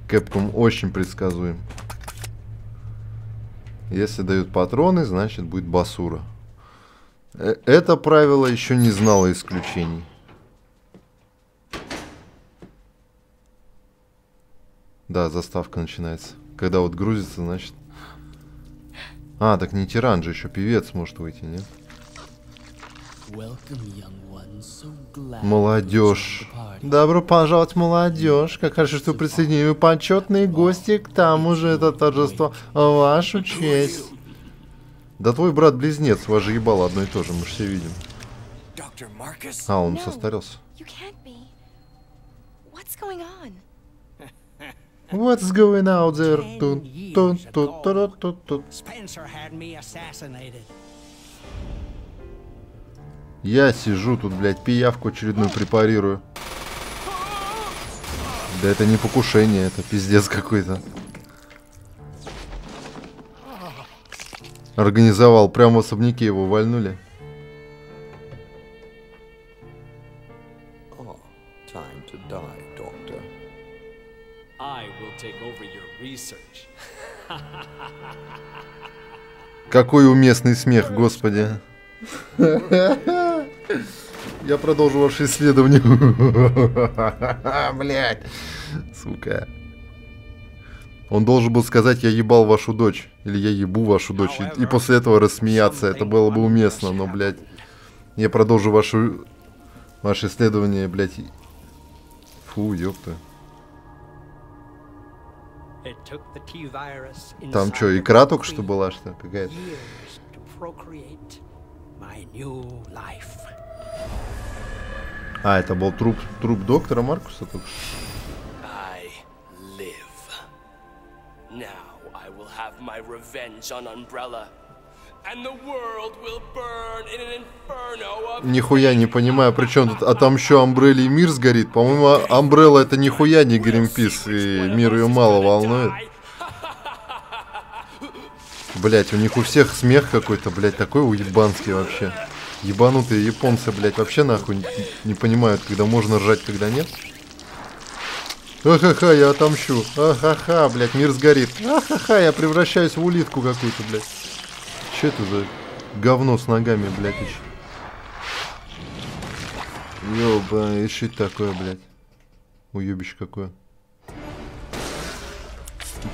Кэпком очень предсказуем. Если дают патроны, значит будет басура. Э, это правило еще не знало исключений. Да, заставка начинается. Когда вот грузится, значит... А, так не тиран же, еще певец может выйти, нет? Молодежь. Добро пожаловать, молодежь. Как хорошо, что присоединили почетные гости к тому же это торжество. Вашу честь. Да твой брат-близнец, вас же ебало одно и то же, мы же все видим. А, он состарился. What's going out there? Тун, тун, тун, тун, тун, тун. Я сижу тут, блядь, пиявку очередную препарирую. Да это не покушение, это пиздец какой-то. Организовал, прямо в особняке его вальнули. Какой уместный смех, господи. Я продолжу ваше исследование. Блять. Сука. Он должен был сказать, я ебал вашу дочь. Или я ебу вашу дочь. И, после этого рассмеяться. Это было бы уместно, но, блядь. Я продолжу вашу... Ваше исследование, блядь. Фу, ёпта. Там что, икра только что была, что какая-то? А, это был труп, труп доктора Маркуса только что? Нихуя не понимаю, при чем тут, а там еще Амбрелли и мир сгорит. По-моему, Амбрелла это нихуя не Гринпис, и мир ее мало волнует. Блять, у них у всех смех какой-то, блять, такой уебанский вообще. Ебанутые японцы, блять, вообще нахуй не, понимают, когда можно ржать, когда нет. Ахаха, я отомщу. Ахаха, блять, мир сгорит. Ахаха, я превращаюсь в улитку какую-то, блять. Че это за говно с ногами, блять, еще? Ёба, и что это такое, блядь? Уебище какое.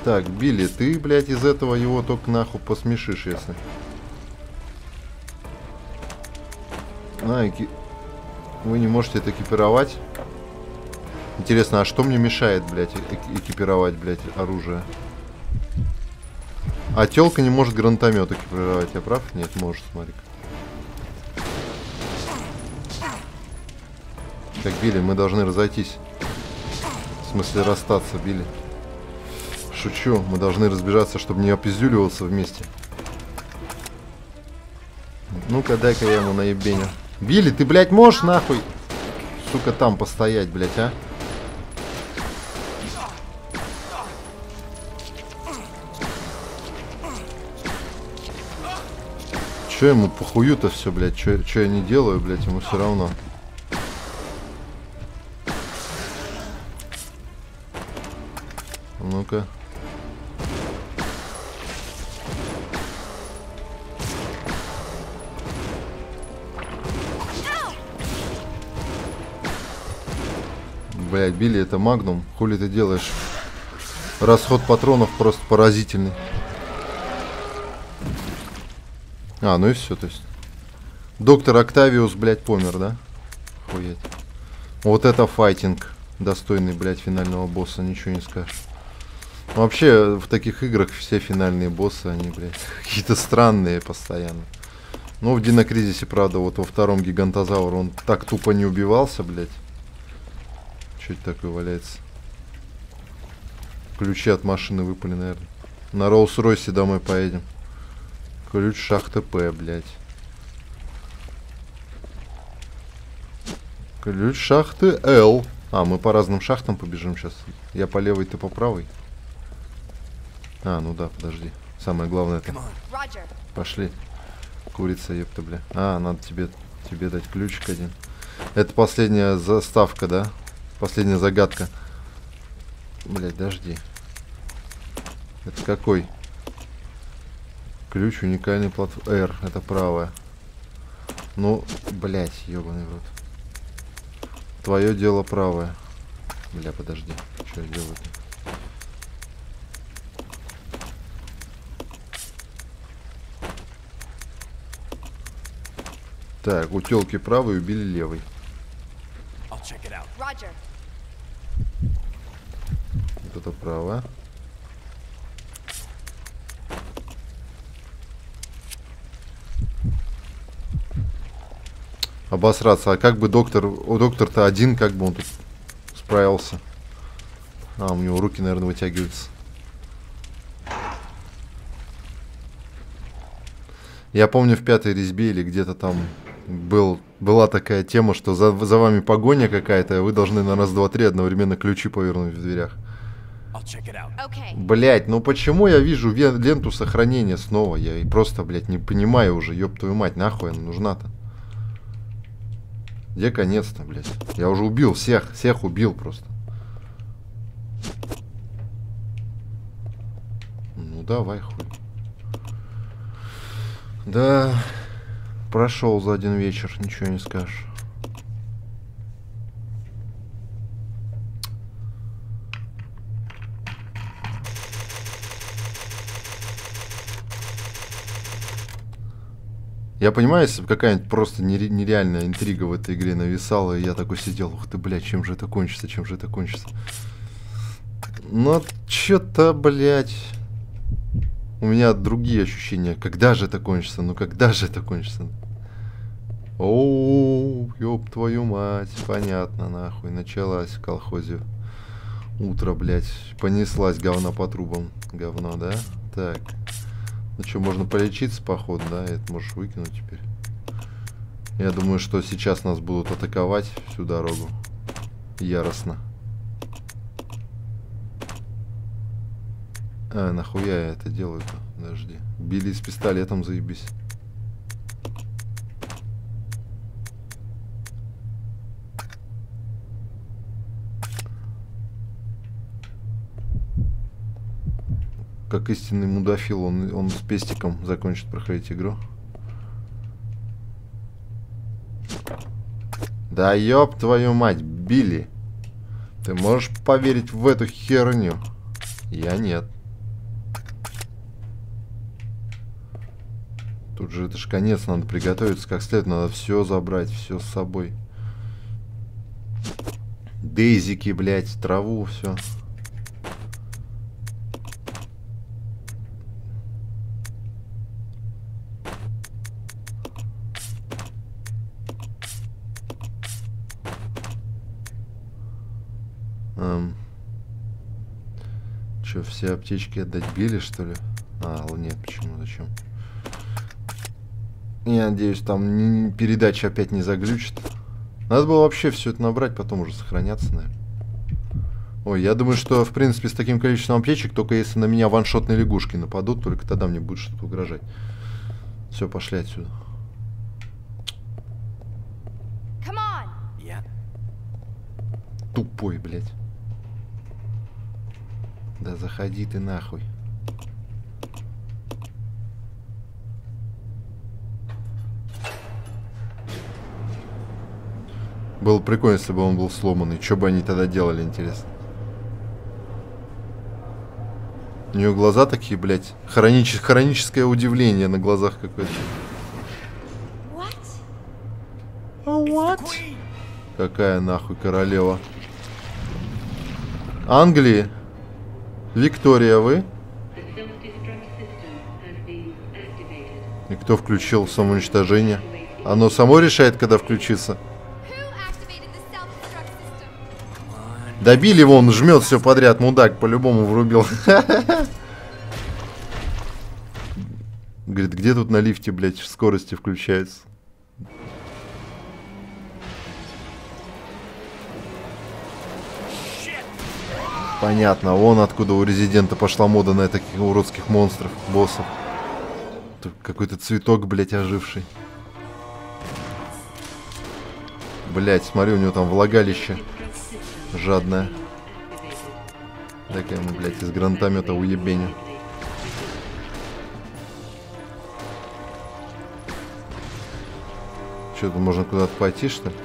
Так, Билли, ты, блядь, из этого его только нахуй посмешишь, если. А, эки... Вы не можете это экипировать? Интересно, а что мне мешает, блядь, экипировать, блядь, оружие? А телка не может гранатомет экипировать, я прав? Нет, может, смотри. -ка. Так, Билли, мы должны разойтись. В смысле расстаться, Билли. Шучу, мы должны разбежаться, чтобы не опиздюливаться вместе. Ну-ка, дай-ка я ему наебеню. Билли, ты, блядь, можешь нахуй? Сука, там постоять, блядь, а? Че ему похую-то все, блядь? Че, че я не делаю, блядь, ему все равно. Ну-ка. Блять, били это магнум. Хули ты делаешь? Расход патронов просто поразительный. А, ну и все, то есть. Доктор Октавиус, блядь, помер, да? Хуять. Вот это файтинг. Достойный, блядь, финального босса, ничего не скажешь. Вообще, в таких играх все финальные боссы, они, блядь, какие-то странные постоянно. Ну, в Динокризисе, правда, вот во втором Гигантозавр он так тупо не убивался, блядь. Это такое валяется? Ключи от машины выпали, наверное. На Роллс-Ройсе домой поедем. Ключ шахты П, блядь. Ключ шахты Л. А, мы по разным шахтам побежим сейчас. Я по левой, ты по правой. А, ну да, подожди. Самое главное это. Пошли. Курица, ёпта, бля. А, надо тебе, тебе дать ключик один. Это последняя заставка, да? Последняя загадка. Блять, дожди. Это какой? Ключ уникальный платформ. R, это правая. Ну, блять, ебаный рот. Твое дело правое. Бля, подожди. Что я делаю? -то? Так, у телки правый, убили левый. Вот это право. Обосраться. А как бы доктор... У доктор-то один, как бы он тут справился. А, у него руки, наверное, вытягиваются. Я помню в пятой резьбе или где-то там был, была такая тема, что за, за вами погоня какая-то, вы должны на раз, два, три одновременно ключи повернуть в дверях. Okay. Блять, ну почему я вижу ленту сохранения снова? Я просто, блядь, не понимаю уже, ёб твою мать, нахуй она нужна-то? Где конец-то, блядь? Я уже убил всех, всех убил просто. Ну давай, хуй. Да, прошел за один вечер, ничего не скажешь. Я понимаю, если бы какая-нибудь просто нереальная интрига в этой игре нависала, и я такой сидел, ух ты, блядь, чем же это кончится, чем же это кончится. Но что-то, блядь, у меня другие ощущения. Когда же это кончится? Ну когда же это кончится? Оу, ёб твою мать. Понятно, нахуй. Началась в колхозе. Утро, блядь. Понеслась говна по трубам. Говно, да? Так. Ну что, можно полечиться, походу, да? Это можешь выкинуть теперь. Я думаю, что сейчас нас будут атаковать всю дорогу. Яростно. А, нахуя я это делаю-то? Подожди. Били с пистолетом, заебись. Как истинный мудафил, он, он с пестиком закончит проходить игру. Да ёб твою мать, Билли. Ты можешь поверить в эту херню? Я нет. Тут же это ж конец, надо приготовиться как следует, надо все забрать, все с собой. Дейзики, блядь, траву, все. все аптечки отдать Билли, что ли? А, нет, почему, зачем? Я надеюсь, там не, передача опять не заглючит. Надо было вообще все это набрать, потом уже сохраняться, наверное. Ой, я думаю, что, в принципе, с таким количеством аптечек, только если на меня ваншотные лягушки нападут, только тогда мне будет что-то угрожать. Все, пошли отсюда. Тупой, блядь. Да заходи ты нахуй. Было прикольно, если бы он был сломанный. Что бы они тогда делали, интересно? У нее глаза такие, блядь. Хронич... Хроническое удивление на глазах какое-то. What? Какая нахуй королева? Англии? Виктория, вы? И кто включил самоуничтожение? Оно само решает, когда включиться. Добили его, он жмет все подряд, мудак, по-любому врубил. Говорит, где тут на лифте, блядь, скорости включается? Понятно, вон откуда у резидента пошла мода на таких уродских монстров, боссов. Какой-то цветок, блядь, оживший. Блять, смотри, у него там влагалище жадная. Дай-ка ему, блядь, из гранатомета уебеню. Что-то можно куда-то пойти, что ли?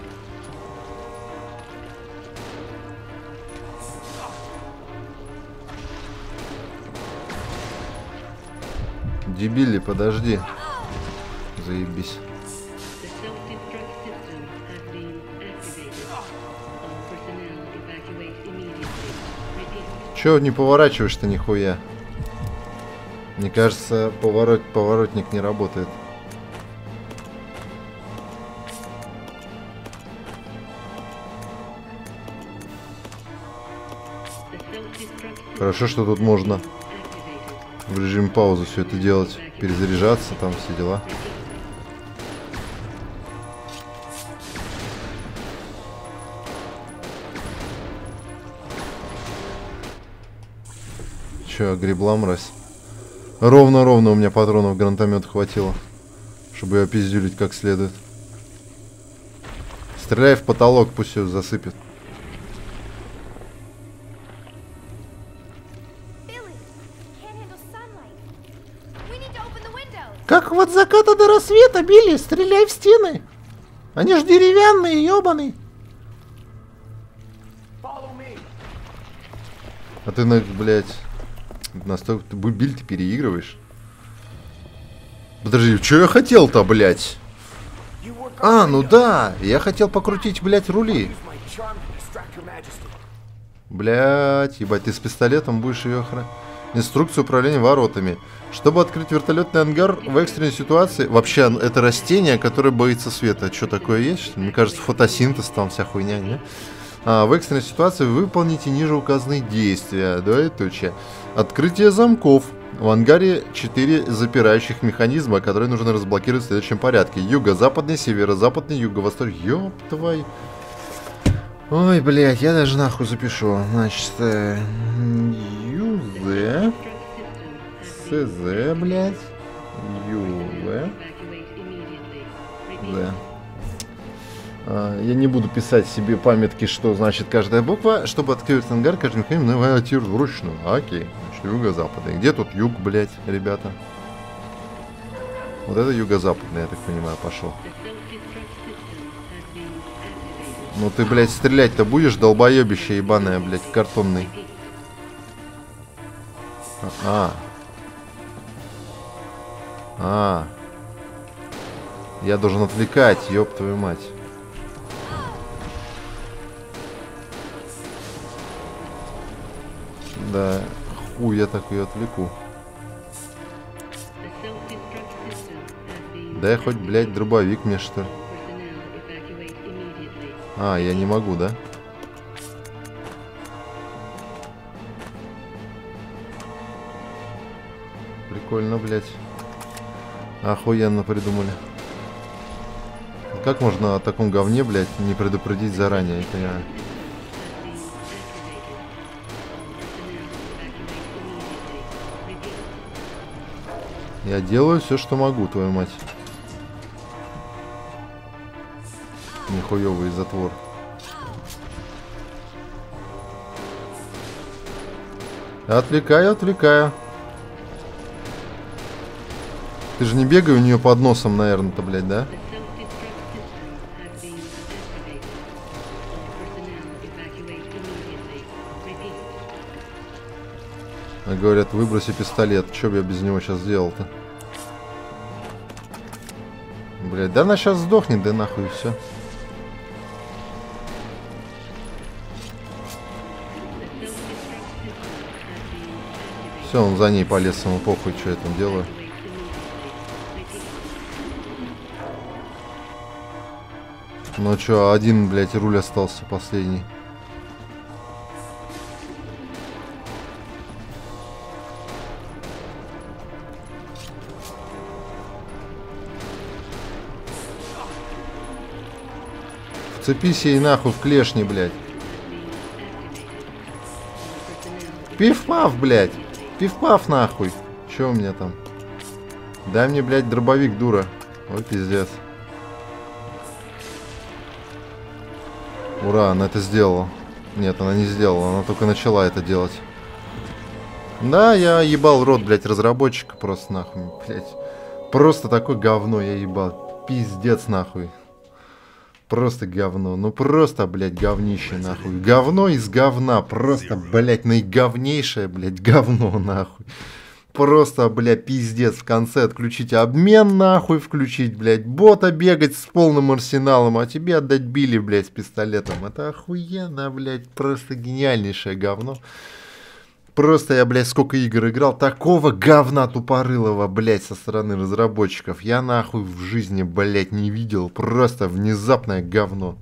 Дебили, подожди. Заебись. Че не поворачиваешь-то нихуя? Мне кажется, поворот, поворотник не работает. Хорошо, что тут можно в режиме паузы все это делать. Перезаряжаться, там все дела. Че, огребла мразь? Ровно-ровно у меня патронов гранатомет хватило. Чтобы ее опиздюлить как следует. Стреляй в потолок, пусть все засыпет. Билли, стреляй в стены. Они ж деревянные, ебаные. А ты, блядь, Настолько ты биль ты переигрываешь. Подожди, что я хотел-то, блядь? А, ну да, я хотел покрутить, блядь, рули. Блядь, ебать, ты с пистолетом будешь ее охранять. Инструкция управления воротами. Чтобы открыть вертолетный ангар в экстренной ситуации... Вообще, это растение, которое боится света. Что такое есть? Мне кажется, фотосинтез там вся хуйня, не? А, в экстренной ситуации выполните ниже указанные действия. Двоеточие. Открытие замков. В ангаре 4 запирающих механизма, которые нужно разблокировать в следующем порядке. Юго-западный, северо-западный, юго-восточный. Ёб твой. Ой, блядь, я даже нахуй запишу. Значит, э, ЮЗ, СЗ, блядь, ЮВ, З. А, я не буду писать себе памятки, что значит каждая буква. Чтобы открыть ангар, каждый механизм называется вручную. Окей. Значит, юго-западный. Где тут юг, блядь, ребята? Вот это юго-западный, я так понимаю, пошел. Ну ты, блядь, стрелять-то будешь, долбоебище ебаное, блядь, картонный. А. А. Я должен отвлекать, ёб твою мать. Да, хуй я так ее отвлеку. Дай хоть, блядь, дробовик мне, что ли. А, я не могу, да? Прикольно, блядь. Охуенно придумали. Как можно о таком говне, блядь, не предупредить заранее, я понимаю. Я делаю все, что могу, твою мать. Нихуевый затвор. Отвлекаю, отвлекаю. Ты же не бегай у нее под носом, наверное-то, блядь, да? Говорят, выброси пистолет. Что бы я без него сейчас сделал-то? Блядь, да она сейчас сдохнет, да нахуй все. Все, он за ней полез, ему похуй, что я там делаю. Ну чё, один, блядь, руль остался последний. Вцепись ей нахуй в клешни, блядь. Пиф-паф, блядь. Пиф-паф, нахуй. Чё у меня там? Дай мне, блядь, дробовик, дура. Ой, пиздец. Ура, она это сделала. Нет, она не сделала, она только начала это делать. Да, я ебал рот, блядь, разработчика просто нахуй, блядь. Просто такое говно я ебал. Пиздец нахуй. Просто говно. Ну просто, блядь, говнище нахуй. Говно из говна. Просто, блядь, наиговнейшее, блядь, говно нахуй. Просто, блядь, пиздец в конце отключить обмен нахуй, включить, блядь, бота бегать с полным арсеналом, а тебе отдать Билли, блядь, с пистолетом. Это охуенно, блядь, просто гениальнейшее говно. Просто я, блядь, сколько игр играл, такого говна тупорылого, блядь, со стороны разработчиков. Я нахуй в жизни, блядь, не видел. Просто внезапное говно.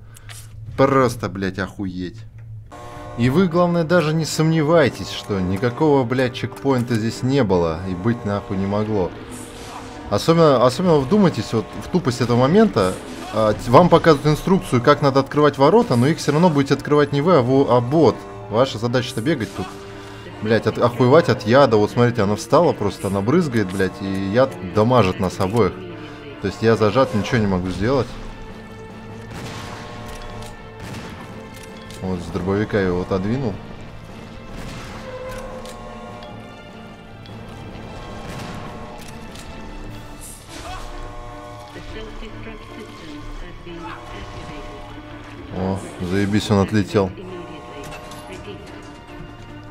Просто, блядь, охуеть. И вы, главное, даже не сомневайтесь, что никакого, блядь, чекпоинта здесь не было и быть нахуй не могло. Особенно, особенно вдумайтесь вот в тупость этого момента. А, вам показывают инструкцию, как надо открывать ворота, но их все равно будете открывать не вы, а, вы, а бот. Ваша задача-то бегать тут. Блять, от, охуевать от яда. Вот смотрите, она встала просто, она брызгает, блять, и яд дамажит нас обоих. То есть я зажат, ничего не могу сделать. Вот, с дробовика его отодвинул. О, заебись, он отлетел.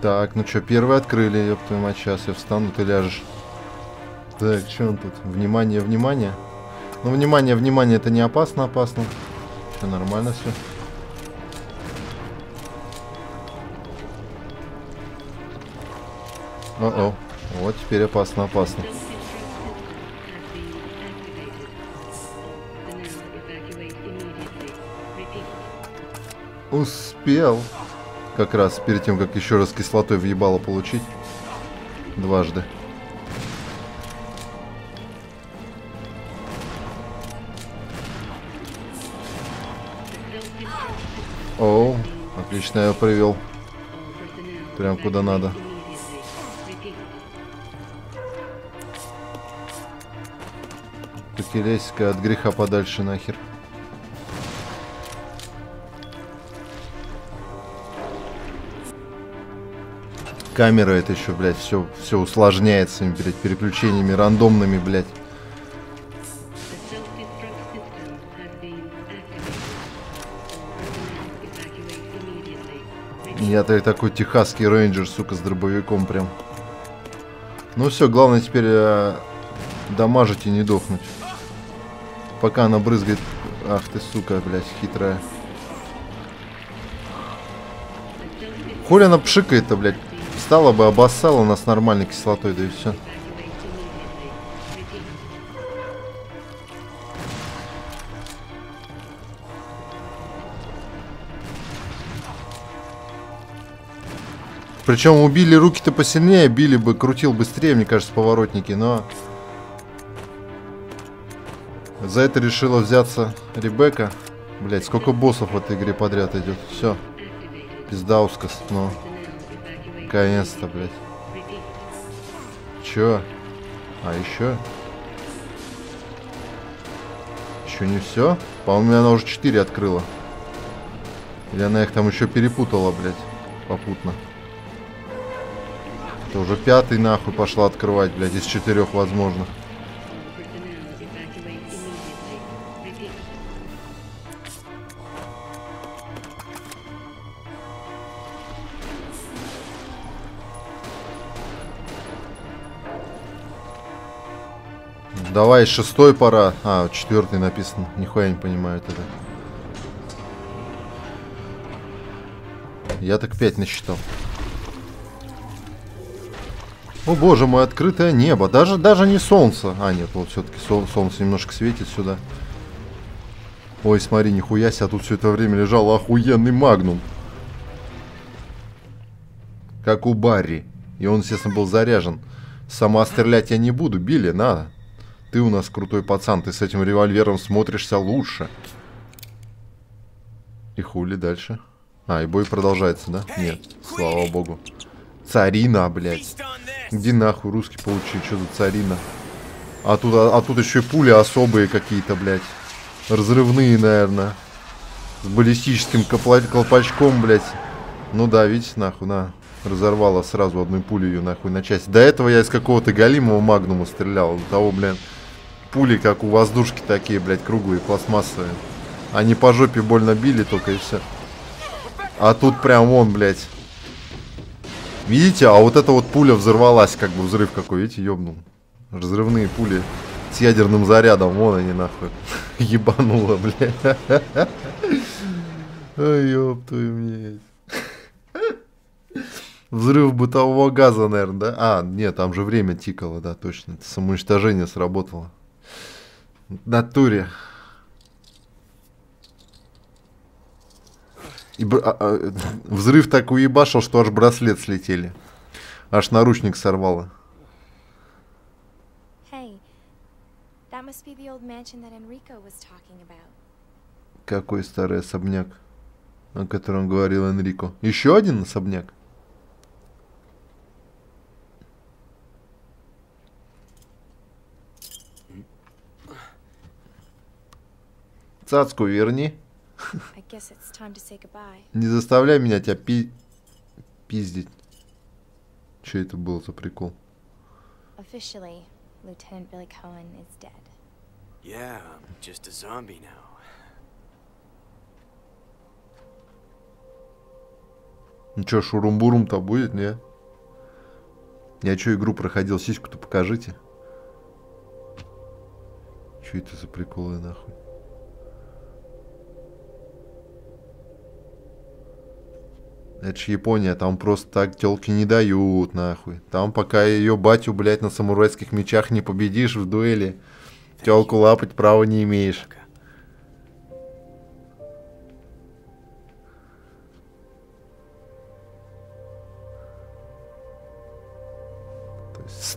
Так, ну что, первый открыли, ёб твою мать, сейчас я встану, ты ляжешь. Так, что он тут? Внимание, внимание. Ну, внимание, внимание, это не опасно, опасно. Все нормально все. О-о, вот теперь опасно, опасно. Успел. Как раз перед тем, как еще раз кислотой въебало получить. Дважды. Оу, отлично я привел. Прям куда надо. Покелесика от греха подальше нахер. камера это еще, блядь, все, все усложняет своими, блядь, переключениями рандомными, блядь. Я-то такой техасский рейнджер, сука, с дробовиком прям. Ну все, главное теперь э, дамажить и не дохнуть. Пока она брызгает... Ах ты, сука, блядь, хитрая. Хули она пшикает-то, блядь. Встала бы, обоссала нас нормальной кислотой, да и все. Причем убили руки-то посильнее, били бы, крутил быстрее, мне кажется, поворотники, но... За это решила взяться Ребекка. Блять, сколько боссов в этой игре подряд идет. Все. Пиздаускас, но... Наконец-то, блядь. Чё? А еще? Еще не все? По-моему, она уже 4 открыла. Или она их там еще перепутала, блядь, попутно. Это уже пятый нахуй пошла открывать, блядь, из четырех возможных. Давай, шестой пора. А, четвертый написано. Нихуя не понимаю это. Я так пять насчитал. О боже мой, открытое небо. Даже, даже не солнце. А, нет, вот все-таки сол, солнце немножко светит сюда. Ой, смотри, нихуя себе, а тут все это время лежал охуенный магнум. Как у Барри. И он, естественно, был заряжен. Сама стрелять я не буду, Билли, надо. Ты у нас крутой пацан, ты с этим револьвером смотришься лучше. И хули дальше? А, и бой продолжается, да? Нет, слава богу. Царина, блядь. Где нахуй русский получил, что за царина? А тут, а, а тут еще и пули особые какие-то, блядь. Разрывные, наверное. С баллистическим колпачком, блядь. Ну да, видите, нахуй, на разорвала сразу одной пулей ее нахуй на части. До этого я из какого-то галимого магнума стрелял. До того, блин, пули как у воздушки такие, блядь, круглые, пластмассовые. Они по жопе больно били только и все. А тут прям он, блядь. Видите, а вот эта вот пуля взорвалась, как бы взрыв какой, видите, ёбнул. Разрывные пули с ядерным зарядом, вон они нахуй. Ебануло, блядь. Ой, ёб твою мне. Взрыв бытового газа, наверное, да? А, нет, там же время тикало, да, точно. Это самоуничтожение сработало. Натуре. И а, а, взрыв так уебашил, что аж браслет слетели. Аж наручник сорвало. Какой старый особняк, о котором говорил Энрико. Еще один особняк? Цацку верни. Не заставляй меня тебя пи... пиздить. Что это был за прикол? Officially, Lieutenant Billy Cohen is dead. Yeah, I'm just a zombie now. Ну что, шурум-бурум-то будет, не? Я что, игру проходил, сиську-то покажите. Что это за приколы, нахуй? Это ж Япония, там просто так телки не дают, нахуй. Там пока ее батю, блядь, на самурайских мечах не победишь в дуэли, телку лапать права не имеешь.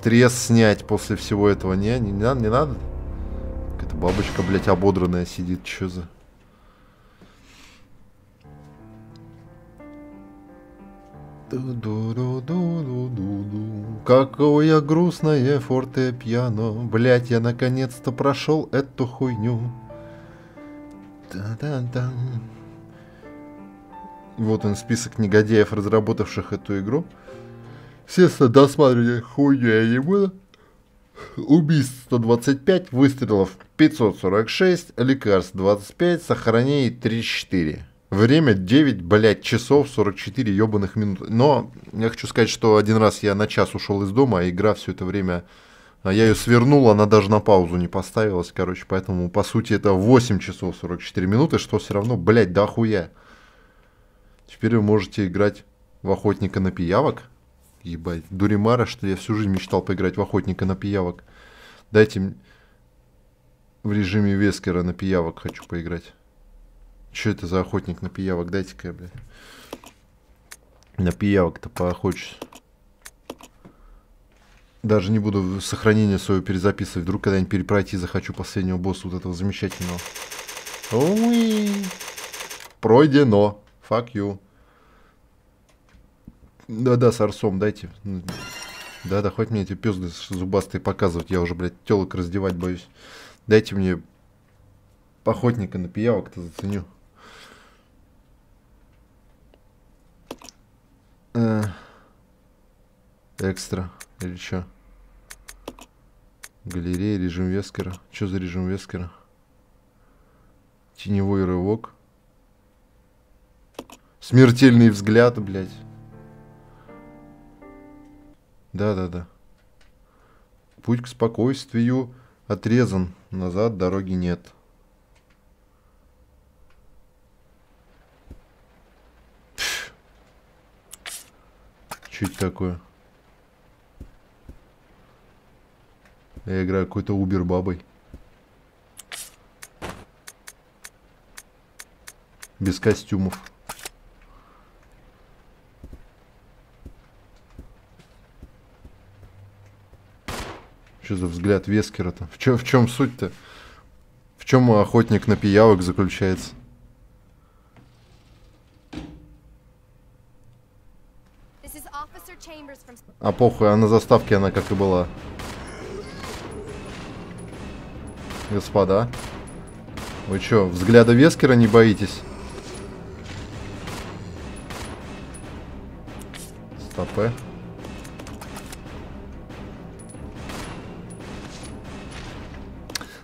стресс снять после всего этого. Не, не, не, надо. Какая-то бабочка, блядь, ободранная сидит. Что за... Какое грустное фортепиано. Блять, я наконец-то прошел эту хуйню. Вот он список негодяев, разработавших эту игру. Естественно, досматривать хуйню я не буду. Убийств 125, выстрелов 546, лекарств 25, сохранений 34. Время 9, блядь, часов 44 ебаных минут. Но я хочу сказать, что один раз я на час ушел из дома, а игра все это время... А я ее свернул, она даже на паузу не поставилась, короче, поэтому, по сути, это 8 часов 44 минуты, что все равно, блядь, да хуя. Теперь вы можете играть в охотника на пиявок. Ебать, Дуримара, что я всю жизнь мечтал поиграть в охотника на пиявок. Дайте в режиме Вескера на пиявок хочу поиграть. Что это за охотник на пиявок? Дайте-ка я, блядь. На пиявок-то поохочусь. Даже не буду сохранение свое перезаписывать. Вдруг когда-нибудь перепройти захочу последнего босса вот этого замечательного. Уи. Пройдено. Fuck you. Да-да, с арсом дайте. Да-да, хоть мне эти пезды зубастые показывать. Я уже, блядь, телок раздевать боюсь. Дайте мне охотника на пиявок-то заценю. Э, Экстра. Или что? Галерея, режим Вескера. Что за режим Вескера? Теневой рывок. Смертельный взгляд, блядь. Да-да-да. Путь к спокойствию отрезан. Назад дороги нет. Это такое? Я играю какой-то убер бабой. Без костюмов. Что за взгляд Вескера-то? В чем, в чем суть-то? В чем охотник на пиявок заключается? А похуй, а на заставке она как и была. Господа. Вы чё, взгляда Вескера не боитесь? Стопе.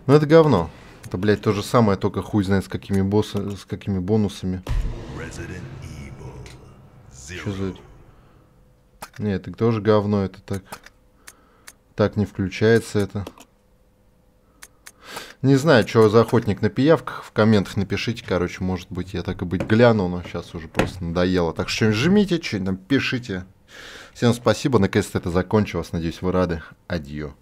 Ну это говно. Это, блядь, то же самое, только хуй знает с какими босса, с какими бонусами. Что за... Нет, это тоже говно, это так... Так не включается это. Не знаю, что за охотник на пиявках. В комментах напишите, короче, может быть, я так и быть гляну, но сейчас уже просто надоело. Так что жмите, что-нибудь пишите. Всем спасибо, наконец-то это закончилось. Надеюсь, вы рады. Адьё.